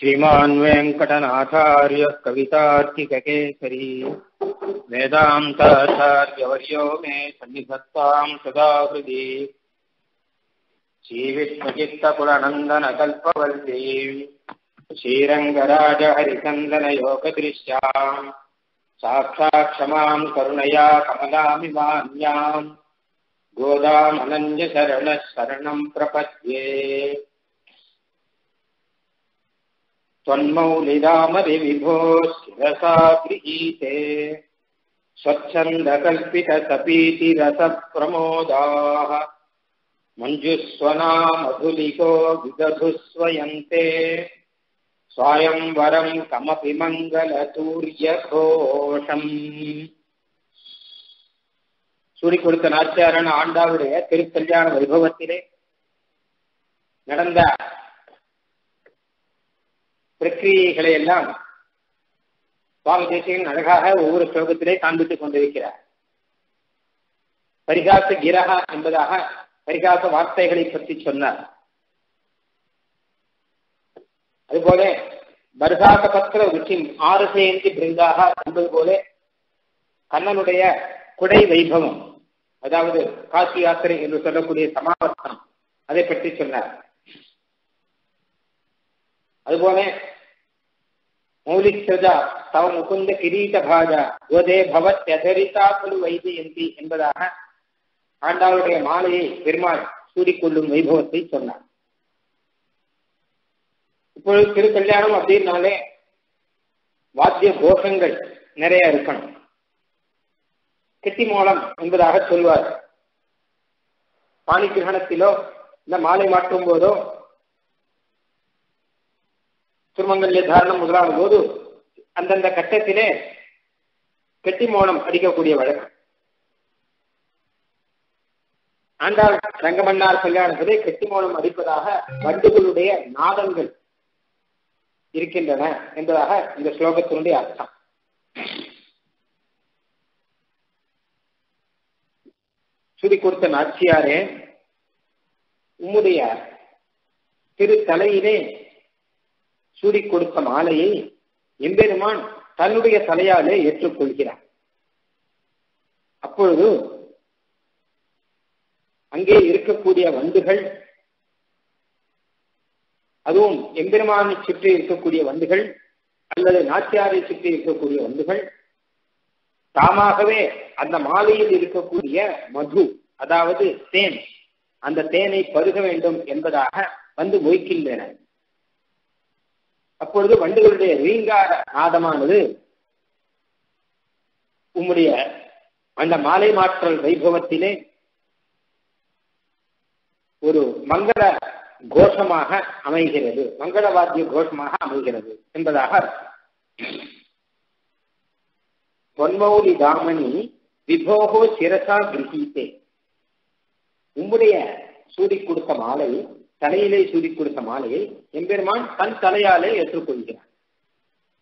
श्रीमान् वेङ्कटनाथार्यः कवितार्किककेसरी वेदान्ताचार्यवर्यो मे सन्निधत्ताम् सदा हृदि श्रीविष्णुचित्तकुलनन्दनकल्पवल्लीम् श्रीरङ्गराजहरिचन्दनयोगदृश्याम्। साक्षात् क्षमाम् करुणया कमलामिमान्याम् गोदामनन्यशरणः प्रपद्ये। ತ್ವನ್ಮೌಲಿ ರಾಮರಿ ವಿಭೋ ಶಿರಸಾ ಗೃಹೀತೆ ಸ್ವಚ್ಛಂದ ಕಲ್ಪಿತ ಸಪೀತಿ ರಸ ಪ್ರಮೋದಾ ಮಂಜುಸ್ವನಾ ಮಧುಲಿಕೋ ವಿದಧುಸ್ವಯಂತೆ ಸ್ವಯಂವರಂ ಕಮಪಿ ಮಂಗಲ ತೂರ್ಯ ಘೋಷಂ ಸೂರಿಕುಡುತ್ತ ನಾಚಾರಣ ಆಂಡಾವುಡೆಯ ತಿರುಕಲ್ಯಾಣ ವೈಭವತ್ತಿನೇ ನಡೆದ பிரக்கிரியைகளை எல்லாம் சுவாமி அழகாக ஒவ்வொரு ஸ்லோகத்திலே காண்பித்துக் கொண்டிருக்கிறார். பரிகாச கிரகா என்பதாக பரிகாச வார்த்தைகளை பற்றி சொன்னார். அதுபோல பர்காக பத்திர ருச்சி ஆறு சேந்தி பிருந்தாக என்பது போல கண்ணனுடைய குடை வைபவம் அதாவது காசி யாத்திரை என்று சொல்லக்கூடிய சமாவர்த்தனம் அதை பற்றி சொன்னார். அதுபோல மௌலிக்ஷதா தவ முகுந்த கிரீட பாஜா யோதே பவத் யதரிதா குழு வைஜயந்தி என்பதாக ஆண்டாளுடைய மாலையை பெருமாள் சூடிக்கொள்ளும் வைபவத்தை சொன்னார் இப்பொழுது திருக்கல்யாணம் அப்படின்னாலே வாத்திய கோஷங்கள் நிறைய இருக்கணும் கெட்டி மூலம் என்பதாக சொல்வார் பாணி கிரகணத்திலோ இந்த மாலை மாற்றும் போதோ திருமங்கல்ய தாரணம் முதலான போது அந்தந்த கட்டத்திலே கெட்டி மோளம் அடிக்கக்கூடிய வழக்கம். ஆண்டாள் ரங்கமன்னார் கல்யாணத்திலே கெட்டி மூலம் அடிப்பதாக வண்டுகளுடைய நாதங்கள் இருக்கின்றன என்பதாக இந்த ஸ்லோகத்தினுடைய அர்த்தம். சுதி கொடுத்த நாச்சியாரே உம்முடைய திரு தலையிலே சூடி கொடுத்த மாலையை எம்பெருமான் தன்னுடைய தலையாலே ஏற்றுக்கொள்கிறார். அப்பொழுது அங்கே இருக்கக்கூடிய வண்டுகள் அதுவும் எம்பெருமானை சுற்றி இருக்கக்கூடிய வண்டுகள் அல்லது நாச்சியாரை சுற்றி இருக்கக்கூடிய வண்டுகள் தாமாகவே அந்த மாலையில் இருக்கக்கூடிய மது அதாவது தேன் அந்த தேனை பருக வேண்டும் என்பதாக வந்து மொய்க்கின்றன அப்பொழுது வண்டுகளுடைய ரீங்கார நாதமானது உம்முடைய அந்த மாலை மாற்றல் வைபவத்திலே ஒரு மங்கள கோஷமாக அமைகிறது. மங்களவாத்திய கோஷமாக அமைகிறது என்பதாக பொன்மௌலி தாமணி விபோகோ சிரசா கிரகித்தே. உம்முடைய சூடி கொடுத்த மாலை தலையிலே சூடி கொடுத்த மாலையை எம்பெருமான் தன் தலையாலே ஏற்றுக்கொள்கிறார்.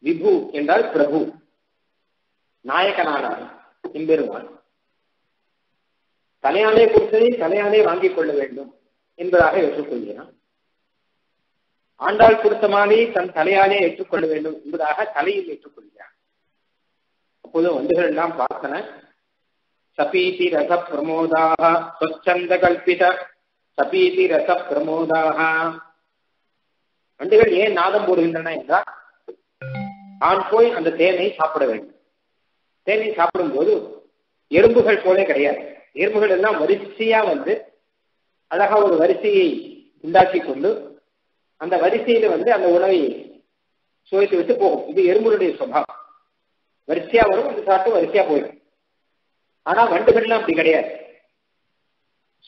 விபு என்றால் பிரபு. நாயகனானார் எம்பெருமான். தலையாலே கொடுத்ததை தலையாலே வாங்கிக் கொள்ள வேண்டும் என்பதாக ஏற்றுக்கொள்கிறான். ஆண்டாள் கொடுத்த மாலையை தன் தலையாலே ஏற்றுக்கொள்ள வேண்டும் என்பதாக தலையில் ஏற்றுக்கொள்கிறார் அப்போது வந்துகள் எல்லாம் பார்த்தன சபீதி ரச பிரமோதாக சொச்சந்த கல்பித சபீதி ரச பிரமோதாக வண்டுகள் ஏன் நாதம் போடுகின்றன என்றால் ஆண் போய் அந்த தேனை சாப்பிட வேண்டும். தேனை சாப்பிடும் போது எறும்புகள் போலே கிடையாது. எறும்புகள் எல்லாம் வரிசையா வந்து அழகா ஒரு வரிசையை உண்டாக்கி கொண்டு அந்த வரிசையில வந்து அந்த உணவை சுவைத்து விட்டு போகும். இது எறும்புடைய சுபாவம் வரிசையா வரும் அந்த சாப்பிட்டு வரிசையா போயிடும். ஆனா வண்டுகள்லாம் அப்படி கிடையாது.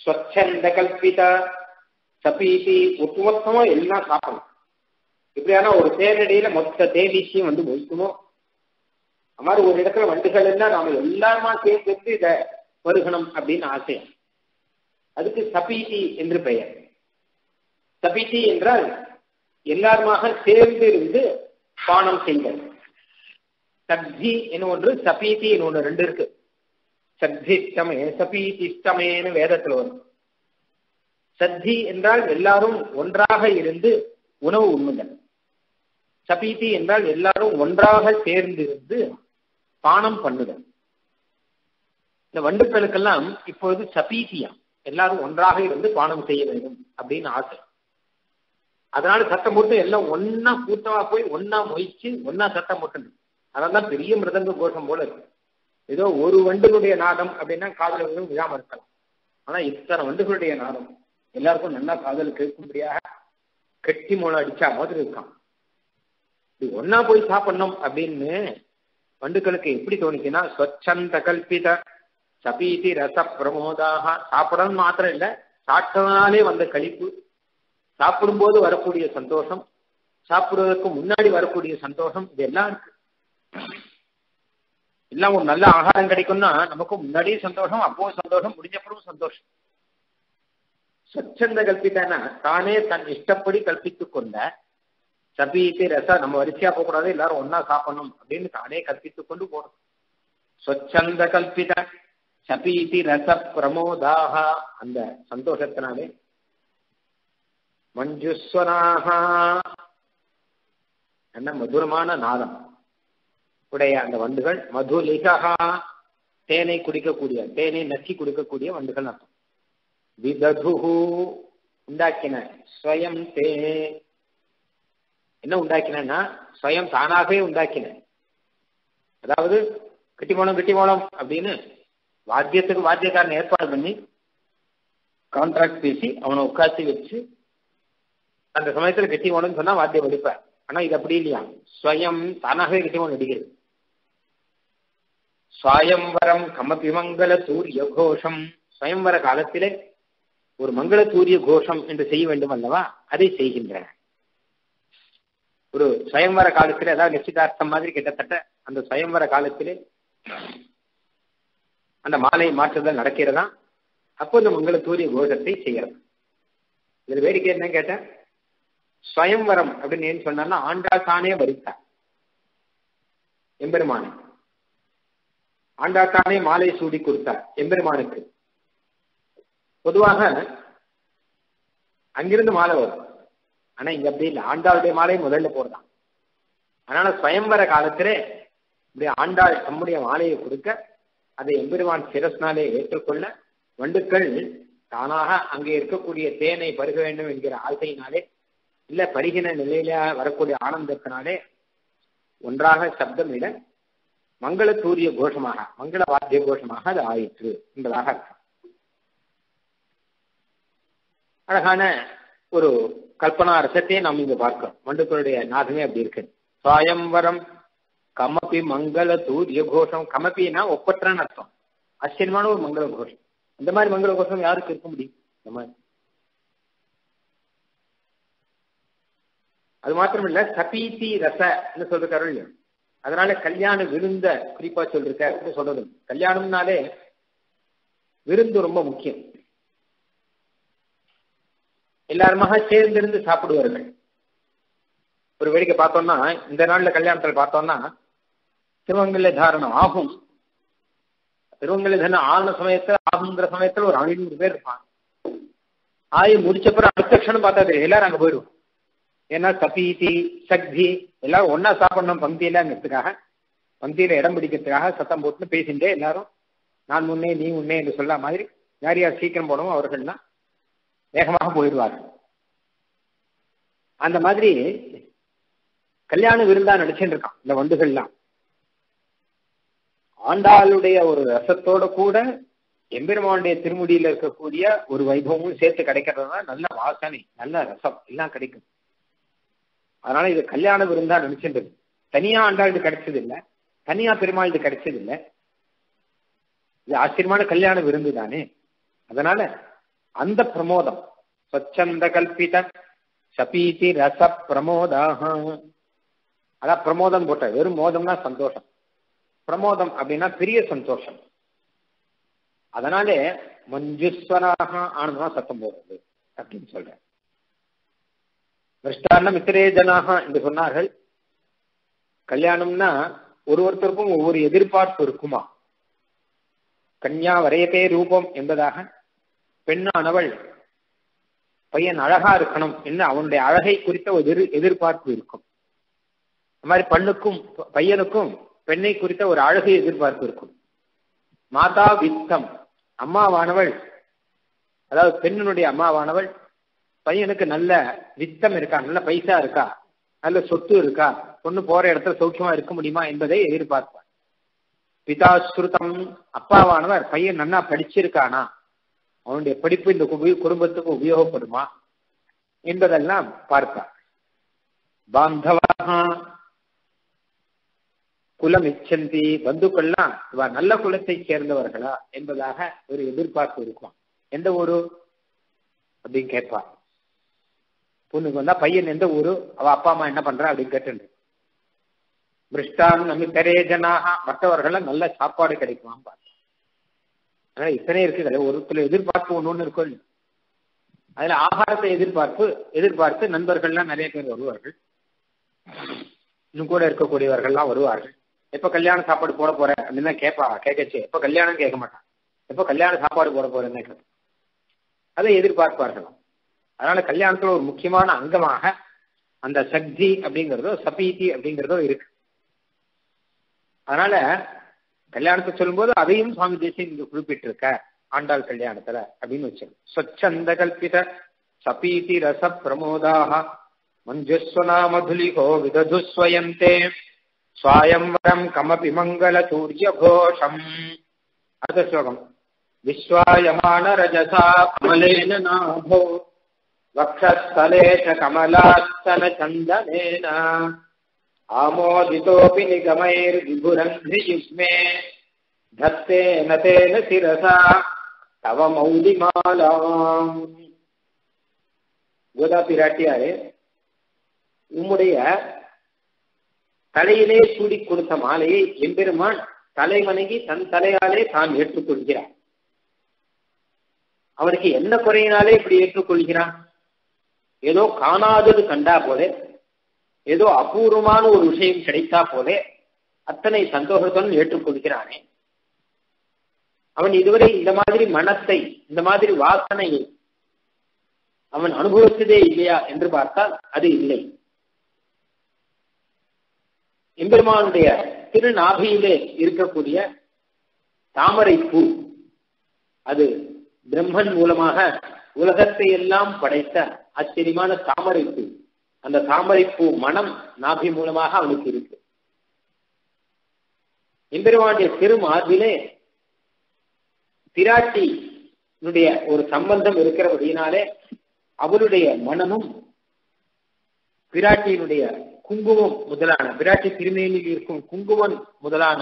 ஸ்வச்சந்த கல்பித சபீதி ஒட்டுமொத்தமா எல்லாம் சாப்பிடணும். இப்படியான ஒரு தேனடியில மொத்த தேனீச்சியும் வந்து மொய்க்கணும். அது மாதிரி ஒரு இடத்துல வண்டுகள் எல்லாம் நாம எல்லாருமா சேர்ந்து இதை வருகணும் அப்படின்னு ஆசையம் அதுக்கு சபீதி என்று பெயர். சபீதி என்றால் எல்லாருமாக சேர்ந்து இருந்து பானம் செய்தல். சப்ஜி என்ன ஒன்று சபீதி என்ன ஒன்று ரெண்டு இருக்கு. சத்திஷ்டமே சபீதிஷ்டமேன்னு வேதத்துல வரும். சத்தி என்றால் எல்லாரும் ஒன்றாக இருந்து உணவு உண்ணுங்கள் சபீதி என்றால் எல்லாரும் ஒன்றாக சேர்ந்திருந்து பானம் பண்ணுதல். இந்த வண்டுக்களுக்கெல்லாம் இப்பொழுது சபீதியா? எல்லாரும் ஒன்றாக இருந்து பானம் செய்ய வேண்டும் அப்படின்னு ஆசை. அதனால சத்தம் போட்டு எல்லாம் ஒன்னா கூட்டமா போய் ஒன்னா மொய்ச்சு ஒன்னா சத்தம் போட்டு அதான் பெரிய மிருதங்க கோஷம் போல இருக்கு. ஏதோ ஒரு வண்டுகளுடைய நாதம் அப்படின்னா காதல் எதுவும் விழாம இருக்கலாம். ஆனா இத்தனை வண்டுகளுடைய நாதம். எல்லாருக்கும் நல்லா காதல் கேட்கும்படியாக கெட்டி மூலம் அடிச்சா மாதிரி இருக்கான். இது ஒன்னா போய் சாப்பிடணும் அப்படின்னு வண்டுகளுக்கு எப்படி தோணுச்சுன்னா ஸ்வச்சந்த கல்பித சபீதி ரச பிரமோதாக. சாப்பிடணும் மாத்திரம் இல்ல சாப்பிட்டனாலே வந்த கழிப்பு. சாப்பிடும்போது வரக்கூடிய சந்தோஷம் சாப்பிடுவதற்கு முன்னாடி வரக்கூடிய சந்தோஷம் இது எல்லாம் இருக்கு. எல்லாம் ஒரு நல்ல ஆகாரம் கிடைக்கும்னா நமக்கு முன்னாடியே சந்தோஷம் அப்பவும் சந்தோஷம் முடிஞ்சப்படும் சந்தோஷம். ஸ்வச்சந்த கல்பித்தானா தானே தன் இஷ்டப்படி கல்பித்து கொண்ட சபீத்தி ரசா நம்ம வரிசையா போகக்கூடாது எல்லாரும் ஒன்னா சாப்பிடணும் அப்படின்னு தானே கற்பித்துக் கொண்டு போறோம் ஸ்வச்சந்த கல்பித சபீதி ரச பிரமோதாக அந்த சந்தோஷத்தினாலே. மஞ்சுஸ்வராக என்ன மதுரமான நாதம். உடைய அந்த வண்டுகள் மதுலிகா தேனை குடிக்கக்கூடிய தேனை நக்கி குடிக்கக்கூடிய வண்டுகள் அர்த்தம். விதது உண்டாக்கின ஸ்வயம் தே. என்ன உண்டாக்கினா ஸ்வயம் தானாகவே உண்டாக்கின. அதாவது கட்டி போனம் கட்டி அப்படின்னு வாத்தியத்துக்கு வாத்தியக்காரன் ஏற்பாடு பண்ணி கான்ட்ராக்ட் பேசி அவனை உட்காந்து வச்சு அந்த சமயத்தில் கட்டி போனன்னு சொன்னா வாத்தியம் அடிப்பார். ஆனா இது அப்படி இல்லையா? ஸ்வயம் தானாகவே கட்டி போன அடிக்கிறது ஸ்வயம்வரம் கமபி மங்கள சூரிய கோஷம். ஸ்வயம்வர காலத்திலே ஒரு மங்கள சூரிய கோஷம் என்று செய்ய வேண்டும் அல்லவா? அதை செய்கின்றன. ஒரு சுயம்வர காலத்திலே அதாவது நிச்சயதார்த்தம் மாதிரி கிட்டத்தட்ட அந்த சுயம்வர காலத்திலே அந்த மாலை மாற்றுதல் நடக்கிறதா? அப்போ இந்த மங்கள சூரிய கோஷத்தை செய்யறது. இதில் வேடிக்கை என்ன கேட்டேன் சுயம்வரம் அப்படின்னு ஏன் சொன்னா ஆண்டாள் தானே வரித்தார் எம்பெருமானை. ஆண்டாள் தானே மாலை சூடி கொடுத்தார் எம்பெருமானுக்கு. பொதுவாக அங்கிருந்து மாலை வரும். ஆனா இங்க அப்படி இல்லை. ஆண்டாளுடைய மாலை முதல்ல போடுதான் அதனால ஸ்வயம்பர காலத்திலே இப்படி ஆண்டாள் தம்முடைய மாலையை கொடுக்க அதை எம்பெருமான் சிரஸ்னாலே ஏற்றுக்கொள்ள வண்டுக்கள் தானாக அங்கே இருக்கக்கூடிய தேனை பருக வேண்டும் என்கிற ஆசையினாலே இல்ல பருகின நிலையில வரக்கூடிய ஆனந்தத்தினாலே ஒன்றாக சப்தமிட மங்கள சூரிய கோஷமாக மங்கள வாத்திய கோஷமாக அது ஆயிற்று என்பதாக அர்த்தம். அழகான ஒரு கல்பனா ரசத்தையே நாம் இங்கு பார்க்கிறோம். மண்டுக்களுடைய நாதமே அப்படி இருக்கு. சுவயம்வரம் கமபி மங்கள சூரிய கோஷம். கமப்பினா ஒப்பற்றன்னு அர்த்தம். ஆச்சரியமான ஒரு மங்கள கோஷம். இந்த மாதிரி மங்கள கோஷம் யாருக்கு இருக்க முடியும்? இந்த மாதிரி அது மாத்திரம் இல்ல சபீதி ரசன்னு சொல்றாரு இல்லையா? அதனால கல்யாண விருந்த குறிப்பா சொல்லிருக்க சொல்றது. கல்யாணம்னாலே விருந்து ரொம்ப முக்கியம். எல்லாருமாக சேர்ந்திருந்து சாப்பிடுவார்கள். ஒரு வேடிக்கை பார்த்தோம்னா இந்த நாள்ல கல்யாணத்தில் பார்த்தோம்னா திருவங்கல்ல தாரணம் ஆகும். திருவங்கல்ல தாரணம் ஆன சமயத்துல ஆகுங்கிற சமயத்துல ஒரு ஐநூறு பேர் இருப்பாங்க. ஆயி முடிச்சப்பறம் அடுத்த க்ஷணம் பார்த்தா எல்லாரும் அங்க போயிடும் ஏன்னா சபீதி சக்தி எல்லாரும் ஒன்னா சாப்பிடணும் பங்கியிலங்கிறதுக்காக பந்தியில இடம் பிடிக்கிறதுக்காக சத்தம் போட்டுன்னு பேசிட்டே எல்லாரும் நான் முன்னே நீ முன்னே என்று சொல்ல மாதிரி யார் யார் சீக்கிரம் போனோமோ அவர்கள்லாம் வேகமாக போயிடுவார். அந்த மாதிரி கல்யாண விருந்தா நடிச்சுட்டு இருக்கான் இந்த வண்டுகள்லாம். ஆண்டாளுடைய ஒரு ரசத்தோட கூட எம்பெருமானுடைய திருமுடியில இருக்கக்கூடிய ஒரு வைபவமும் சேர்த்து கிடைக்கிறதுனா நல்ல வாசனை நல்ல ரசம் எல்லாம் கிடைக்கும். அதனால இது கல்யாண விருந்தா நினைச்சிருந்தது. தனியா ஆண்டா இது கிடைச்சது இல்ல தனியா பெருமாள் இது கிடைச்சது இல்ல இது ஆச்சரியமான கல்யாண விருந்து தானே. அதனால அந்த பிரமோதம் ஸ்வச்சந்த கல்பித சபீதி ரச பிரமோதாக. அதான் பிரமோதம் போட்ட வெறும் மோதம்னா சந்தோஷம். பிரமோதம் அப்படின்னா பெரிய சந்தோஷம். அதனாலே மஞ்சுஸ்வராக ஆனந்தமா சத்தம் போடுறது அப்படின்னு சொல்றேன். விருஷ்டான மித்திரே ஜனாக என்று சொன்னார்கள். கல்யாணம்னா ஒரு ஒருத்தருக்கும் ஒவ்வொரு எதிர்பார்ப்பு இருக்குமா? கன்யா வரையத்தே ரூபம் என்பதாக பெண்ணானவள் பையன் அழகா இருக்கணும் என்று அவனுடைய அழகை குறித்த ஒரு எதிர் எதிர்பார்ப்பு இருக்கும். இந்த மாதிரி பண்ணுக்கும் பையனுக்கும் பெண்ணை குறித்த ஒரு அழகு எதிர்பார்ப்பு இருக்கும். மாதா வித்தம் அம்மாவானவள் அதாவது பெண்ணினுடைய அம்மாவானவள் பையனுக்கு நல்ல வித்தம் இருக்கா? நல்ல பைசா இருக்கா? நல்ல சொத்து இருக்கா? பொண்ணு போற இடத்துல சௌக்கியமா இருக்க முடியுமா என்பதை எதிர்பார்ப்பார். பிதா ஸ்ருதம் அப்பாவானவர் பையன் நன்னா படிச்சிருக்கானா? அவனுடைய படிப்பு இந்த குடும்பத்துக்கு உபயோகப்படுமா? என்பதெல்லாம் பார்ப்பார். பாந்தவா குலம் இச்சந்தி பந்துக்கள்லாம் இவ நல்ல குலத்தை சேர்ந்தவர்களா என்பதாக ஒரு எதிர்பார்ப்பு இருக்கும். எந்த ஊரு? அப்படின்னு கேட்பார். பொண்ணுக்கு வந்தா பையன் எந்த ஊரு? அவ அப்பா அம்மா என்ன பண்றா அப்படின்னு கேட்டு பிருஷ்டான் நம்ம பெரிய ஜனாக மற்றவர்கள் நல்ல சாப்பாடு கிடைக்குமான்னு பார்த்தோம் அதனால இத்தனை இருக்குல்ல ஒரு சில எதிர்பார்ப்பு ஒன்று ஒன்று இருக்கும் அதுல ஆகாரத்தை எதிர்பார்ப்பு எதிர்பார்த்து நண்பர்கள்லாம் நிறைய பேர் வருவார்கள். இன்னும் கூட இருக்கக்கூடியவர்கள்லாம் வருவார்கள். எப்ப கல்யாண சாப்பாடு போட போற? அப்படின்னு தான் கேட்பா கேட்கச்சு எப்ப கல்யாணம் கேட்க மாட்டான். எப்ப கல்யாண சாப்பாடு போட போறேன்னு கேட்க அதை எதிர்பார்ப்பார்கள். அதனால கல்யாணத்துல ஒரு முக்கியமான அங்கமாக அந்த சக்தி அப்படிங்கிறதோ சபீதி அப்படிங்கிறதோ இருக்கு. அதனால கல்யாணத்தை சொல்லும்போது அதையும் சுவாமி தேசியம் இங்க குறிப்பிட்டிருக்க ஆண்டாள் கல்யாணத்துல அப்படின்னு வச்சு ஸ்வச்சந்த கல்பித சபீதி ரச பிரமோதாக மஞ்சுஸ்வனா மதுலிகோ விததுஸ்வயந்தே ஸ்வயம்வரம் கமபி மங்கள சூரிய கோஷம். அடுத்த ஸ்லோகம். விஸ்வாயமான ரஜசா கமலேன நாபோ. वक्षस्थले च कमलास्तन चन्दनेन आमोदितोऽपि निगमैर्विभुरङ्घ्रियुग्मे धत्तेन तेन शिरसा तव மௌலிமாலாம் கோதா பிராட்டியாரே உம்முடைய தலையிலே சூடி கொடுத்த மாலையை எம்பெருமான் தலைவணங்கி தன் தலையாலே தான் ஏற்றுக்கொள்கிறார் அவனுக்கு என்ன குறையினாலே இப்படி ஏற்றுக்கொள்கிறான் ஏதோ காணாதது கண்டா போல ஏதோ அபூர்வமான ஒரு விஷயம் கிடைத்தா போல அத்தனை சந்தோஷத்துடன் ஏற்றுக்கொள்கிறானே. அவன் இதுவரை இந்த மாதிரி மனத்தை இந்த மாதிரி வாசனையை அவன் அனுபவித்ததே இல்லையா என்று பார்த்தால் அது இல்லை. எம்பெருமானுடைய திருநாபியிலே இருக்கக்கூடிய தாமரை பூ அது பிரம்மன் மூலமாக உலகத்தை எல்லாம் படைத்த ஆச்சரியமான தாமரைப்பூ அந்த தாமரைப்பூ மனம் நாபி மூலமாக அவனுக்கு இருக்கு. எம்பெருமானுடைய திருமார்பிலே பிராட்டியினுடைய ஒரு சம்பந்தம் இருக்கிறபடியினாலே அவருடைய மனமும் பிராட்டியினுடைய குங்குமம் முதலான பிராட்டி திருமேனியில் இருக்கும் குங்குமம் முதலான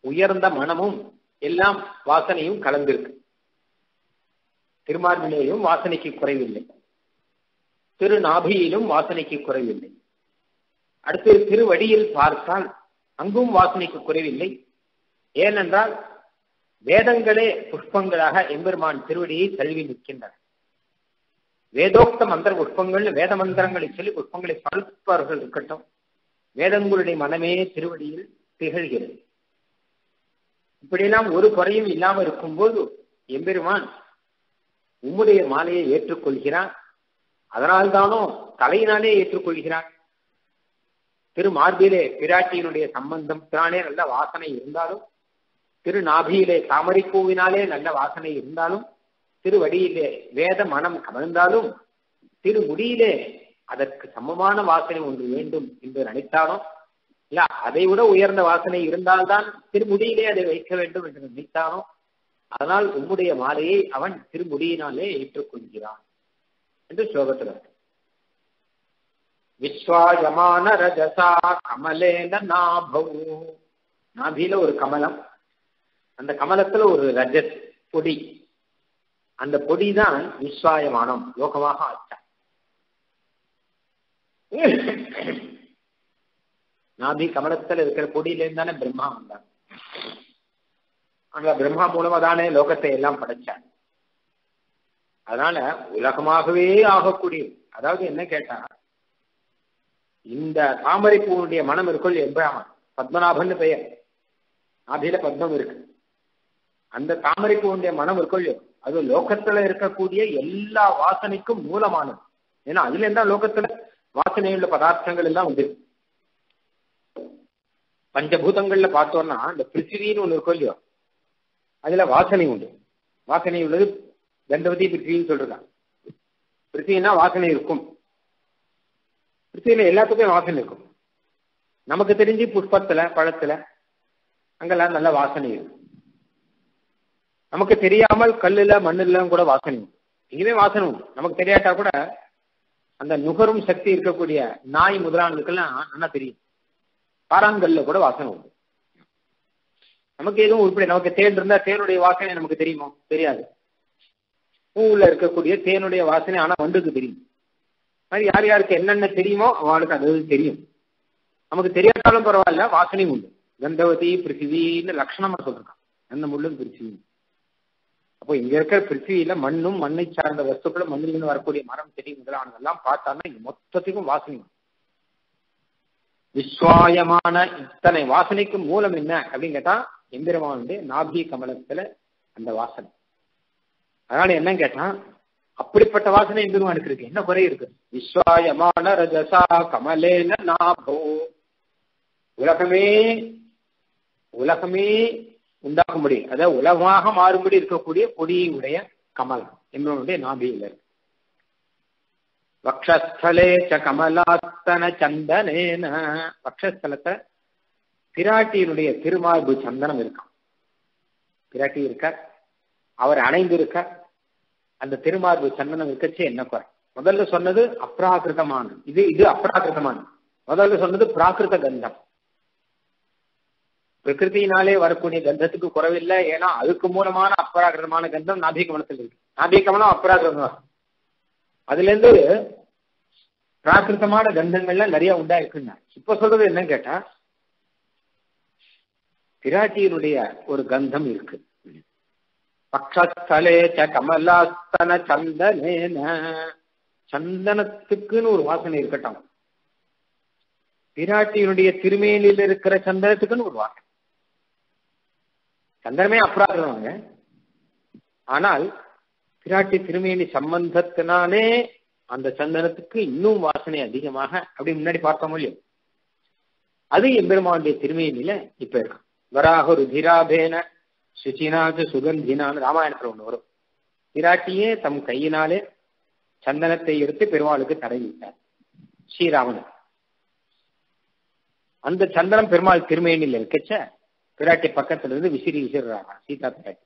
உயர்ந்த மனமும் எல்லாம் வாசனையும் கலந்திருக்கு. திருமார்பிலேயும் வாசனைக்கு குறைவில்லை. திருநாபியிலும் வாசனைக்கு குறைவில்லை. அடுத்து திருவடியில் பார்த்தால் அங்கும் வாசனைக்கு குறைவில்லை. ஏனென்றால் வேதங்களே புஷ்பங்களாக எம்பெருமான் திருவடியை தழுவி நிற்கின்றன வேதோக்த மந்திர புஷ்பங்கள் வேத மந்திரங்களை சொல்லி புஷ்பங்களை பழுப்பவர்கள் இருக்கட்டும். வேதங்களுடைய மனமே திருவடியில் திகழ்கிறது. இப்படியெல்லாம் ஒரு குறையும் இல்லாமல் இருக்கும்போது எம்பெருமான் உம்முடைய மாலையை ஏற்றுக்கொள்கிறான் அதனால்தானோ தலையினாலே ஏற்றுக்கொள்கிறான். திருமார்பிலே பிராட்டியினுடைய சம்பந்தம் திரானே நல்ல வாசனை இருந்தாலும் திரு நாபியிலே தாமரைப்பூவினாலே நல்ல வாசனை இருந்தாலும் திருவடியிலே வேத மனம் கமழ்ந்தாலும் திருமுடியிலே அதற்கு சமமான வாசனை ஒன்று வேண்டும் என்று நினைத்தாலும் இல்ல அதை விட உயர்ந்த வாசனை இருந்தால்தான் திருமுடியிலே அதை வைக்க வேண்டும் என்று நினைத்தானோ? அதனால் உம்முடைய மாலையை அவன் திருமுடியினாலே ஏற்றுக்கொள்கிறான். என்று ஸ்லோகத்தில். விஸ்வாயமான ரஜசா கமலேன நாபௌ. நாபியில ஒரு கமலம். அந்த கமலத்துல ஒரு ரஜத் பொடி. அந்த பொடி தான் விஸ்வாயமானம் லோகமாக ஆச்சா. நாபி கமலத்தில் இருக்கிற பொடியிலேருந்து தானே பிரம்மா வந்தான் அங்க பிரம்மா மூலமா தானே லோகத்தை எல்லாம் படைச்சார். அதனால உலகமாகவே ஆகக்கூடிய அதாவது என்ன கேட்டா இந்த தாமரை பூனுடைய மனம் இருக்குள் எம்பிராமன் பத்மநாபன் பெயர். ஆதியில பத்மம் இருக்கு. அந்த தாமரை பூனுடைய மனம் இருக்குள் அது லோகத்துல இருக்கக்கூடிய எல்லா வாசனைக்கும் மூலமானது. ஏன்னா அதுல இருந்தா லோகத்துல வாசனையுள்ள பதார்த்தங்கள் எல்லாம் உண்டு. பஞ்சபூதங்கள்ல பார்த்தோம்னா இந்த பிருத்திவின்னு ஒண்ணு இருக்கும் இல்லையோ அதுல வாசனை உண்டு. வாசனை உள்ளது கந்தவதி பிருத்திவின்னு சொல்றான் பிருத்திவினா வாசனை இருக்கும். பிருத்திவில எல்லாத்துக்கும் வாசனை இருக்கும். நமக்கு தெரிஞ்சு புஷ்பத்துல பழத்துல அங்கெல்லாம் நல்ல வாசனை இருக்கும். நமக்கு தெரியாமல் கல்லுல மண்ணுல கூட வாசனை உண்டு. எங்கேயுமே வாசனை உண்டு. நமக்கு தெரியாட்டா கூட அந்த நுகரும் சக்தி இருக்கக்கூடிய நாய் முதலானதுக்கெல்லாம் நல்லா தெரியும். பாறாங்கல்ல கூட வாசனை உண்டு. நமக்கு எதுவும் உருப்படி நமக்கு தேன் இருந்தா தேனுடைய வாசனை நமக்கு தெரியுமோ? தெரியாது. பூவுல இருக்கக்கூடிய தேனுடைய வாசனை ஆனா வண்டுக்கு தெரியும். மாதிரி யார் யாருக்கு என்னென்ன தெரியுமோ அவளுக்கு அது தெரியும். நமக்கு தெரியாட்டாலும் பரவாயில்ல வாசனை உண்டு. கந்தவதி பிருத்திவின்னு லட்சணமா சொல்றான் அந்த முள்ளும் பிருத்திவி அப்போ இங்க இருக்கிற பிருத்திவியில மண்ணும் மண்ணை சார்ந்த வஸ்துக்களும் மண்ணிலிருந்து வரக்கூடிய மரம் செடி முதலானதெல்லாம் பார்த்தான்னா இங்க மொத்தத்துக்கும் வாசனை விஸ்வாயமான இத்தனை வாசனைக்கு மூலம் என்ன அப்படின்னு கேட்டா எந்திரமானுடைய நாபி கமலத்துல அந்த வாசனை. அதனால என்ன கேட்டான் அப்படிப்பட்ட வாசனை எம்பெருமானுக்கு இருக்கு. என்ன குறை இருக்கு? விஸ்வாயமான ரஜசா கமலேன நாபோ. உலகமே உலகமே உண்டாகும்படி அதாவது உலகமாக மாறும்படி இருக்கக்கூடிய கொடியுடைய கமல் என்பவனுடைய நாபியில் இருக்கு. வக்ஷஸ்தலே ச கமலாத்தன சந்தனேன. வக்ஷஸ்தலத்தை பிராட்டியினுடைய திருமார்பு சந்தனம் இருக்கான் பிராட்டி இருக்க அவர் அணைந்து இருக்க அந்த திருமார்பு சந்தனம் இருக்கச்சு என்ன குறை? முதல்ல சொன்னது அப்ராகிருதமான இது இது அப்ராகிருதமான முதல்ல சொன்னது பிராகிருத கந்தம். பிரகிருத்தினாலே வரக்கூடிய கந்தத்துக்கு குறவில்லை. ஏன்னா அதுக்கு மூலமான அப்ராகிருதமான கந்தம் நாபிகமனத்தில் இருக்கு. நாபிகமனம் அப்ராகிருதம். அதுல இருந்து பிராகிருத்தமான கந்தங்கள்லாம் நிறைய உண்டா இருக்குன்னா இப்ப சொல்றது என்னன்னு கேட்டா பிராட்டியினுடைய ஒரு கந்தம் இருக்கு. பக்ஷஸ்தலே ச கமலாஸ்தன சந்தனேன சந்தனத்துக்குன்னு ஒரு வாசனை இருக்கட்டும். பிராட்டியினுடைய திருமேனியில் இருக்கிற சந்தனத்துக்குன்னு ஒரு வாசனை. சந்தனமே அப்ராதமாங்க ஆனால் பிராட்டி திருமேனி சம்பந்தத்தினாலே அந்த சந்தனத்துக்கு இன்னும் வாசனை அதிகமாக அப்படி முன்னாடி பார்த்தோம் இல்லையோ. அது எம்பெருமானுடைய திருமேனியில இப்ப இருக்கும் வராக ருதிராபேன சுச்சினாது சுகந்தினான்னு ராமாயணத்துல ஒண்ணு வரும். பிராட்டியே தம் கையினாலே சந்தனத்தை எடுத்து பெருமாளுக்கு தடவிட்டார் ஸ்ரீராமன். அந்த சந்தனம் பெருமாள் திருமையனில் இருக்கச்ச பிராட்டி பக்கத்துல இருந்து விசிறி விசிறாங்க சீதா பிராட்டி.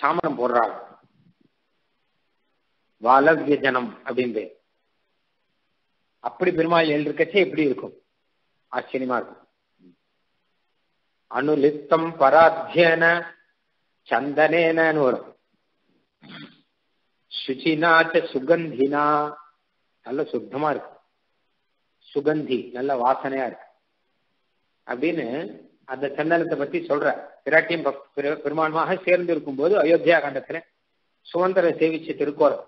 சாமரம் போடுறாங்க. வாலவியஜனம் அப்படின்னு அப்படி பெருமாள் எழுதிருக்கச்சே எப்படி இருக்கும். ஆச்சரியமா இருக்கும். அனுலிப்தம் பராத்தியன சந்தனேனு வரும் சுச்சினாச்ச சுகந்தினா. நல்ல சுத்தமா இருக்கு. சுகந்தி நல்ல வாசனையா இருக்கு. அப்படின்னு அந்த சந்தனத்தை பத்தி சொல்ற. பிராட்டியம் பெருமானமாக சேர்ந்து இருக்கும்போது அயோத்தியா கண்டத்துல சுதந்திர சேவிச்சு திருக்கோரம்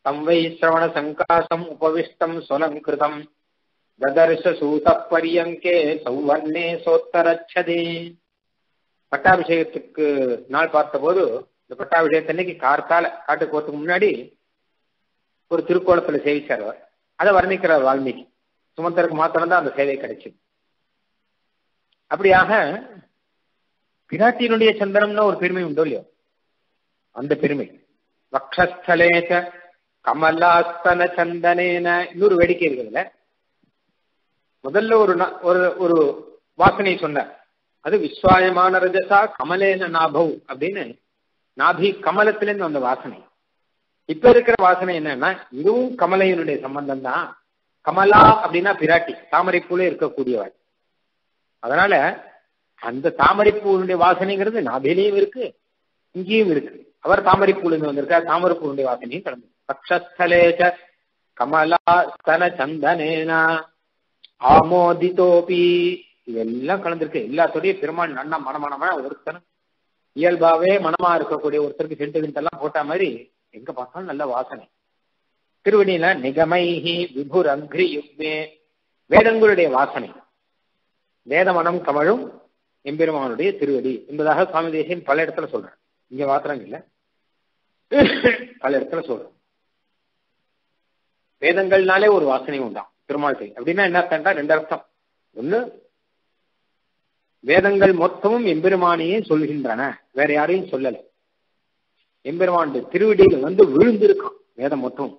தம் வை சிரவண சங்காசம் உபவிஷ்டம் சொலங்கிருதம். ததர்ஷ சூத பரியங்கே சௌவர்ணே சோத்தரச்சதே பட்டாபிஷேகத்துக்கு நாள் பார்த்தபோது இந்த பட்டாபிஷேகத்தன்னைக்கு கார்த்தால காட்டு போறதுக்கு முன்னாடி ஒரு திருக்கோலத்துல சேவிச்சார் அவர். அதை வர்ணிக்கிறார் வால்மீகி. சுமந்தருக்கு மாத்திரம்தான் அந்த சேவை கிடைச்சிது. அப்படியாக பிராட்டியினுடைய சந்தனம்னா ஒரு பெருமை உண்டோ இல்லையோ? அந்த பெருமை. வக்ஷஸ்தலேச கமலாஸ்தன சந்தனேன இன்னொரு வேடிக்கை இருக்குதுல்ல முதல்ல ஒரு ஒரு ஒரு வாசனை சொன்னார். அது விஸ்வாயமான ரஜசா கமலேன நாபவ் அப்படின்னு நாபி கமலத்திலேருந்து வந்த வாசனை. இப்ப இருக்கிற வாசனை என்னன்னா இதுவும் கமலையினுடைய சம்பந்தம் தான் கமலா அப்படின்னா பிராட்டி தாமரைப்பூல இருக்கக்கூடியவள் அதனால அந்த தாமரைப்பூனுடைய வாசனைங்கிறது நாபிலையும் இருக்கு இங்கேயும் இருக்கு. அவர் தாமரைப்பூலேருந்து வந்திருக்கார் தாமரைப்பூனுடைய வாசனையும் கலந்து. பக்ஷஸ்தலேச்ச கமலா ஸ்தன சந்தனேனா. ஆமோதிதோபி இதெல்லாம் கலந்துருக்கு. எல்லாத்தோடய பெருமாள் நன்னா மனமனமா ஒருத்தன். இயல்பாவே மனமா இருக்கக்கூடிய ஒருத்தருக்கு சென்ட்டு போட்டா போட்ட மாதிரி எங்க பார்த்தாலும் நல்ல வாசனை. திருவடியில நிகமைஹி விபுர் அக்ரி யுக்மே வேதங்களுடைய வாசனை. வேதமனம் கமழும் எம்பெருமானுடைய திருவடி என்பதாக சுவாமி தேசியன் பல இடத்துல சொல்றேன் இங்க மாத்திரம் இல்ல. பல இடத்துல சொல்றேன் வேதங்கள்னாலே ஒரு வாசனை உண்டாம் திருமால் கை அப்படின்னா என்ன அர்த்தம்டா ரெண்டு அர்த்தம். ஒண்ணு வேதங்கள் மொத்தமும் எம்பெருமானையே சொல்கின்றன. வேற யாரையும் சொல்லல. எம்பெருமான் திருவிடியில் வந்து விழுந்திருக்கான் வேதம் மொத்தம்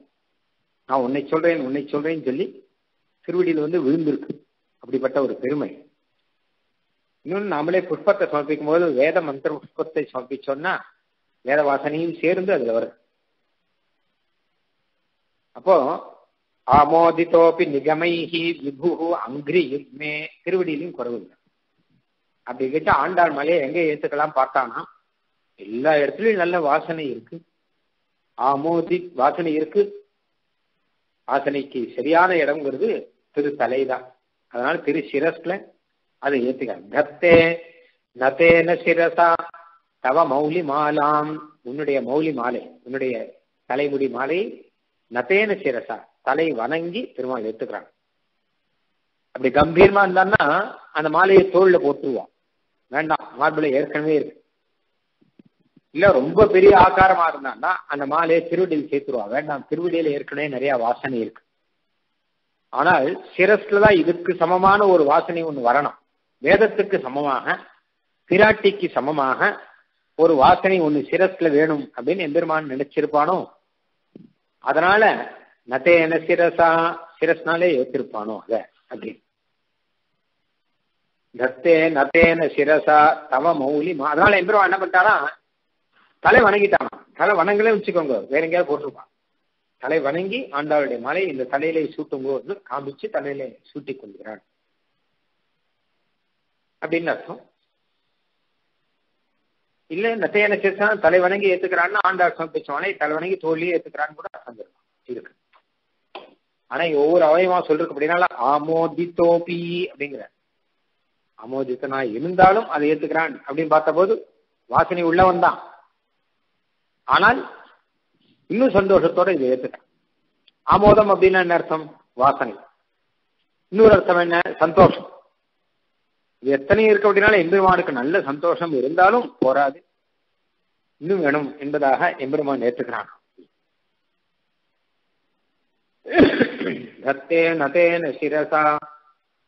நான் உன்னை சொல்றேன் உன்னை சொல்றேன்னு சொல்லி திருவிடியில் வந்து விழுந்திருக்கு. அப்படிப்பட்ட ஒரு பெருமை. இன்னொன்று நாமளே புஷ்பத்தை சமர்ப்பிக்கும் போது வேத மந்திர புஷ்பத்தை சமர்ப்பிச்சோம்னா வேத வாசனையும் சேர்ந்து அதுல வரும். அப்போ ஆமோதித்தோப்பி நிகமைஹி விபு அங்கிரி யுக்மே. திருவடியிலையும் குறவு இல்லை அப்படி கேட்டா ஆண்டாள் மலையை எங்க ஏத்துக்கலாம் பார்த்தானா? எல்லா இடத்துலயும் நல்ல வாசனை இருக்கு. ஆமோதி வாசனை இருக்கு. வாசனைக்கு சரியான இடம்ங்கிறது திரு தலைதான். அதனால திரு சிரஸ்ல அதை ஏத்துக்க கத்தே நதேன சிரசா தவ மௌலி மாலாம். உன்னுடைய மௌலி மாலை உன்னுடைய தலைமுடி மாலை நதேன சிரசா. தலை வணங்கி பெருமாள் ஏத்துக்கிறாங்க அப்படி கம்பீரமா இருந்தான்னா அந்த மாலையை தோல்ல போட்டுருவான் வேண்டாம் மார்பிள ஏற்கனவே இருக்கு. இல்ல ரொம்ப பெரிய ஆக்காரமா இருந்தான்னா அந்த மாலையை திருவடியில் சேர்த்துருவா. வேண்டாம் திருவடியில ஏற்கனவே நிறைய வாசனை இருக்கு. ஆனால் சிரஸ்ல தான் இதுக்கு சமமான ஒரு வாசனை ஒன்று வரணும். வேதத்துக்கு சமமாக பிராட்டிக்கு சமமாக ஒரு வாசனை ஒன்று சிரஸ்ல வேணும் அப்படின்னு எம்பெருமான் நினைச்சிருப்பானோ? அதனால நத்தேன சிரசா சிரஸ்னாலே ஏற்றிருப்பானோ அத? அப்படின்னு தத்தே நத்தேன சிரசா தவ மௌலி அதனால எம்பெருமான் என்ன பண்ணிட்டாரா தலை வணங்கிட்டானா தலை வணங்கலே வச்சுக்கோங்க. வேற எங்கேயாவது போட்டிருப்பான். தலை வணங்கி ஆண்டாளுடைய மலை இந்த தலையிலே சூட்டும் போது காமிச்சு தலையில சூட்டி கொள்கிறான் அப்படின்னு அர்த்தம். இல்ல நத்தையான சிரசா தலை வணங்கி ஏத்துக்கிறான்னு ஆண்டாள் சமர்ப்பிச்சவனை தலை வணங்கி தோல்லியே ஏத்துக்கிறான்னு கூட அர்த்தம் ஆனா ஒவ்வொரு அவயமா சொல்றதுக்கு அப்படின்னால ஆமோதித்தோபி அப்படிங்கிற அமோதித்தனா இருந்தாலும் அதை ஏத்துக்கிறான் அப்படின்னு பார்த்த போது வாசனை உள்ளவன் தான். ஆனால் இன்னும் சந்தோஷத்தோட இதை ஏத்துக்கிறான். ஆமோதம் அப்படின்னா என்ன அர்த்தம்? வாசனை. இன்னொரு அர்த்தம் என்ன? சந்தோஷம். இது எத்தனை இருக்கு அப்படின்னால எம்பெருமானுக்கு நல்ல சந்தோஷம் இருந்தாலும் போராது. இன்னும் வேணும் என்பதாக எம்பெருமான் ஏற்றுக்கிறான் தத்தே நதேன சிரசா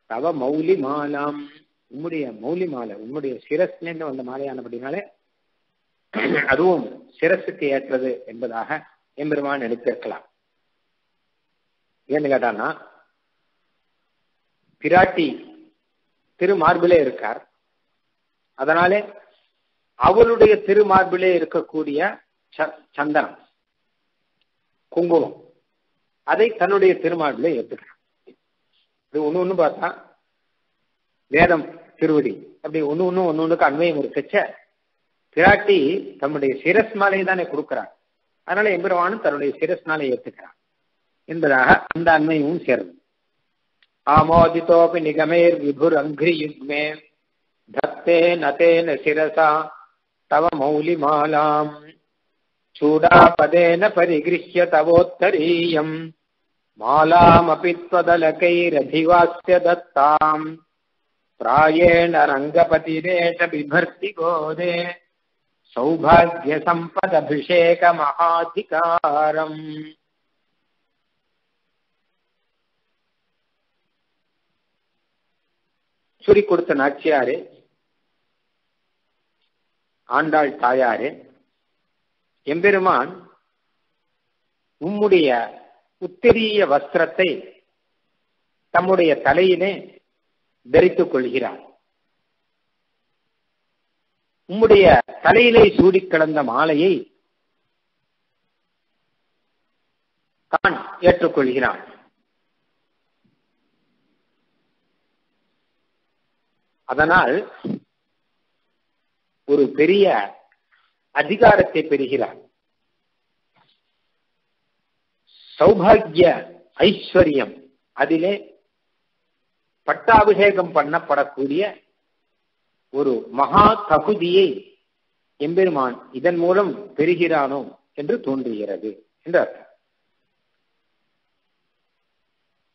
தவ மௌலி மாலாம் உம்முடைய மௌலி மாலை உம்முடைய சிரஸ்லேருந்து வந்த மாலையானபடினாலே அதுவும் சிரசுக்கு ஏற்றது என்பதாக எம்பெருமான் நினைத்திருக்கலாம் ஏன்னு கேட்டானா பிராட்டி திருமார்பிலே இருக்கார். அதனாலே அவருடைய திருமார்பிலே இருக்கக்கூடிய சந்தனம் குங்குமம். அதை தன்னுடைய திருமாவிலே ஏற்றுக்கிறான் இது ஒன்று ஒன்று பார்த்தா வேதம் திருவடி அப்படி ஒன்று ஒன்று ஒன்று ஒன்றுக்கு அண்மையம் இருக்கச்ச பிராட்டி தம்முடைய சிரஸ் மாலையை தானே கொடுக்கிறான் அதனால எம்பெருவானும் தன்னுடைய சிரஸ் மாலையை ஏற்றுக்கிறான் என்பதாக அந்த அண்மையமும் சேர்ந்தது ஆமோதித்தோபி நிகமேர் விபுர் அங்கிரியுக்மே தத்தே நதேன சிரசா தவ மௌலிமாலாம் சூடாபதேன பரிகிருஷ்ய தவோத்தரீயம். मालामपि त्वदलकैरधिवास्य दत्ताम् प्रायेण रङ्गपतिरेष बिभर्ति गोदे सौभाग्यसम्पदभिषेकमहाधिकारम् சுரி கொடுத்த நாச்சியாரே ஆண்டாள் தாயாரே எம்பெருமான் உம்முடைய உத்தரிய வஸ்திரத்தை தம்முடைய தலையிலே தரித்துக் கொள்கிறார். உம்முடைய தலையிலே சூடி கிடந்த மாலையை தான் ஏற்றுக்கொள்கிறான் அதனால் ஒரு பெரிய அதிகாரத்தை பெறுகிறார். சௌபாகிய ஐஸ்வர்யம். அதிலே பட்டாபிஷேகம் பண்ணப்படக்கூடிய ஒரு மகா தகுதியை எம்பெருமான் இதன் மூலம் பெறுகிறானோ என்று தோன்றுகிறது என்று அர்த்தம்.